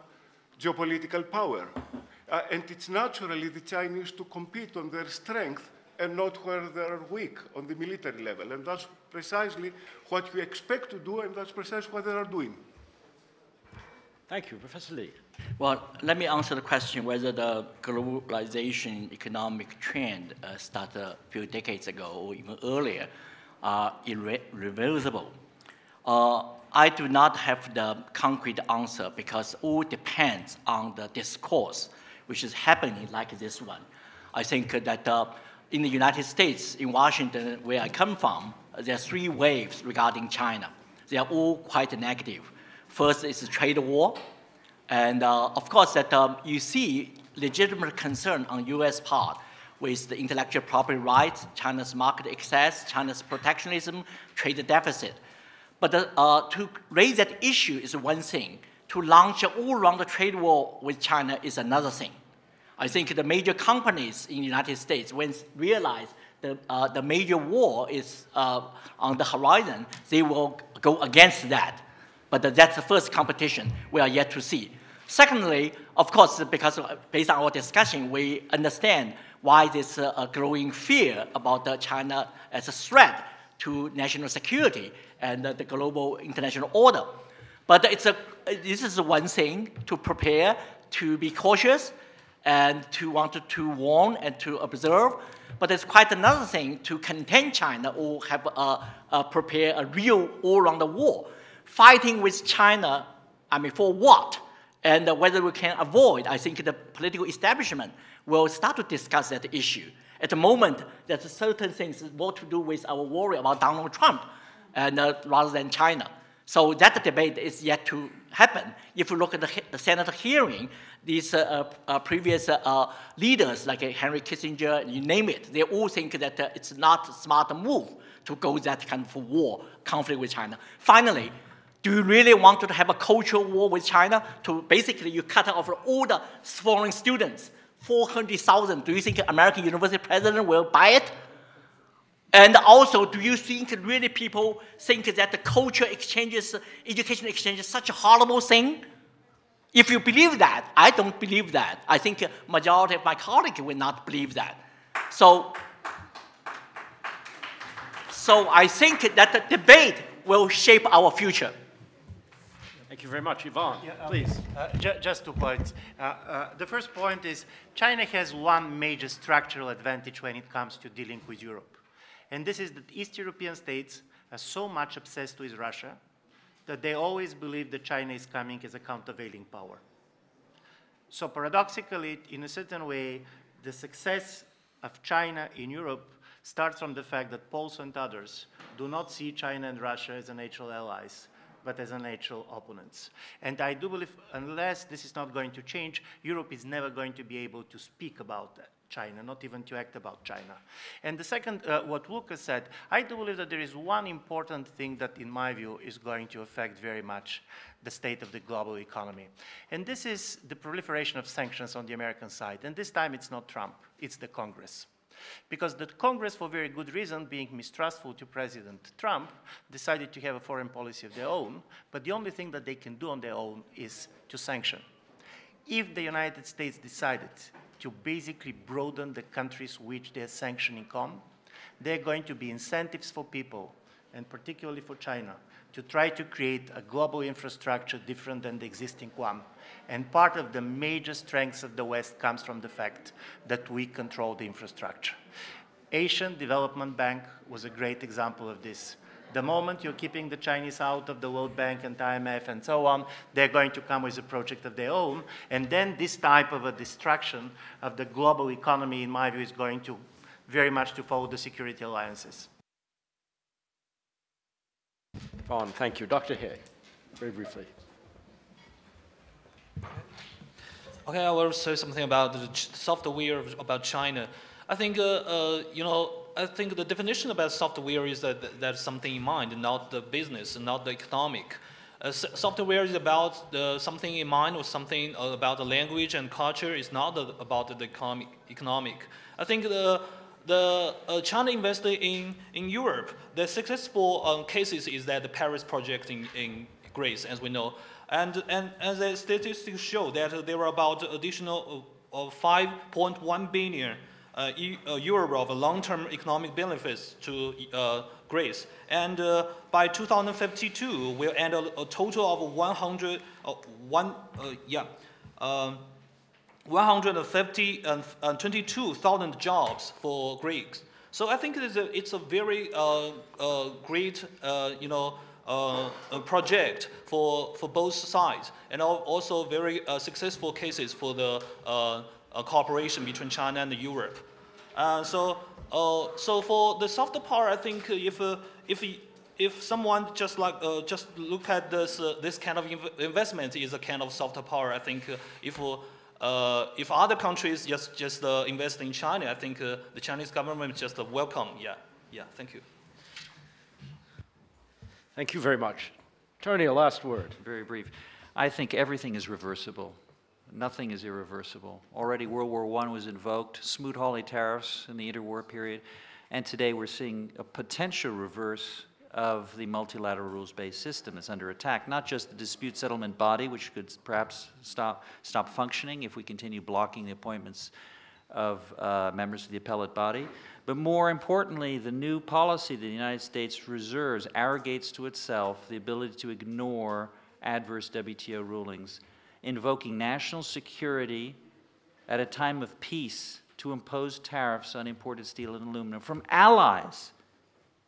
geopolitical power. Uh, and it's naturally the Chinese to compete on their strength and not where they're weak on the military level. And that's precisely what we expect to do, and that's precisely what they are doing.
Thank you. Professor Li.
Well, let me answer the question whether the globalization economic trend uh, started a few decades ago or even earlier are irreversible. Uh, I do not have the concrete answer because all depends on the discourse which is happening like this one. I think that uh, in the United States, in Washington, where I come from, there are three waves regarding China. They are all quite negative. First is the trade war, and uh, of course that um, you see legitimate concern on U.S. part with the intellectual property rights, China's market access, China's protectionism, trade deficit. But uh, to raise that issue is one thing. To launch an all-round trade war with China is another thing. I think the major companies in the United States, when realize the, uh, the major war is uh, on the horizon, they will go against that. But that's the first competition we are yet to see. Secondly, of course, because based on our discussion, we understand why there's a, growing fear about China as a threat to national security and the global international order. But it's a, this is one thing to prepare, to be cautious, and to want to, to warn and to observe. But it's quite another thing to contain China or have a, a prepare a real all-round war. Fighting with China, I mean, for what? And whether we can avoid, I think the political establishment will start to discuss that issue. At the moment, there's certain things more to do with our worry about Donald Trump and, uh, rather than China. So that debate is yet to happen. If you look at the, the Senate hearing, these uh, uh, uh previous uh, uh, leaders like Henry Kissinger, you name it, they all think that it's not a smart move to go that kind of war, conflict with China. Finally, do you really want to have a cultural war with China? To basically, you cut off all the foreign students, 400,000. Do you think American university president will buy it? And also, do you think really people think that the culture exchanges, education exchange is such a horrible thing? If you believe that, I don't believe that. I think majority of my colleagues will not believe that. So, so I think that the debate will shape our future.
Thank you very much. Ivan, yeah, um, please.
Uh, ju just two points. Uh, uh, the first point is China has one major structural advantage when it comes to dealing with Europe. And this is that East European states are so much obsessed with Russia that they always believe that China is coming as a countervailing power. So paradoxically, in a certain way, the success of China in Europe starts from the fact that Poles and others do not see China and Russia as a natural allies, but as a natural opponents. And I do believe unless this is not going to change, Europe is never going to be able to speak about that. China, not even to act about China. And the second, uh, what Loukas said, I do believe that there is one important thing that, in my view, is going to affect very much the state of the global economy. And this is the proliferation of sanctions on the American side. And this time it's not Trump, it's the Congress. Because the Congress, for very good reason, being mistrustful to President Trump, decided to have a foreign policy of their own, but the only thing that they can do on their own is to sanction. If the United States decided to basically broaden the countries which they're sanctioning on. There are going to be incentives for people, and particularly for China, to try to create a global infrastructure different than the existing one. And part of the major strengths of the West comes from the fact that we control the infrastructure. Asian Development Bank was a great example of this. The moment you're keeping the Chinese out of the World Bank and IMF and so on, they're going to come with a project of their own. And then this type of a destruction of the global economy, in my view, is going to very much to follow the security alliances.
Ivan, thank you. Dr. He, very briefly.
Okay, I will say something about the soft power about China. I think, uh, uh, you know, I think the definition about soft power is that there's something in mind, not the business, not the economic. Uh, software is about the, something in mind or something about the language and culture. It's not about the economic, economic. I think the, the uh, China invested in, in Europe, the successful um, cases is that the Piraeus project in, in Greece, as we know. And, and, and the statistics show that there were about additional uh, 5.1 billion uh, uh, euro of long-term economic benefits to uh, Greece. And by 2052, we'll end a, a total of 100, one, yeah, um, 150 and 22,000 jobs for Greeks. So I think it's a, it's a very uh, uh, great, uh, you know, project for, for both sides, and also very successful cases for the cooperation between China and Europe. Uh, so, uh, so for the soft power, I think if uh, if if someone just like uh, just look at this uh, this kind of inv investment is a kind of soft power, I think if if other countries just just invest in China, I think the Chinese government just welcome. Yeah, yeah. Thank you.
Thank you very much. Tony, a last word.
Very brief. I think everything is reversible. Nothing is irreversible. Already World War I was invoked, Smoot-Hawley tariffs in the interwar period, and today we're seeing a potential reverse of the multilateral rules-based system that's under attack. Not just the dispute settlement body, which could perhaps stop, stop functioning if we continue blocking the appointments of uh, members of the appellate body, but more importantly, the new policy that the United States reserves arrogates to itself the ability to ignore adverse WTO rulings invoking national security at a time of peace to impose tariffs on imported steel and aluminum from allies,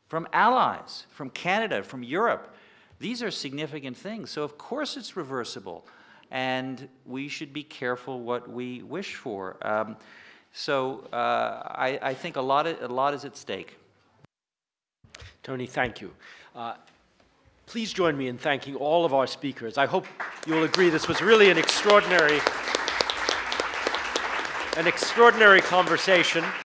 from allies, from Canada, from Europe. These are significant things. So, of course, it's reversible. And we should be careful what we wish for. Um, so, uh, I, I, think a lot, of, a lot is at stake.
Tony, thank you. Uh, Please join me in thanking all of our speakers. I hope you'll agree this was really an extraordinary, an extraordinary conversation.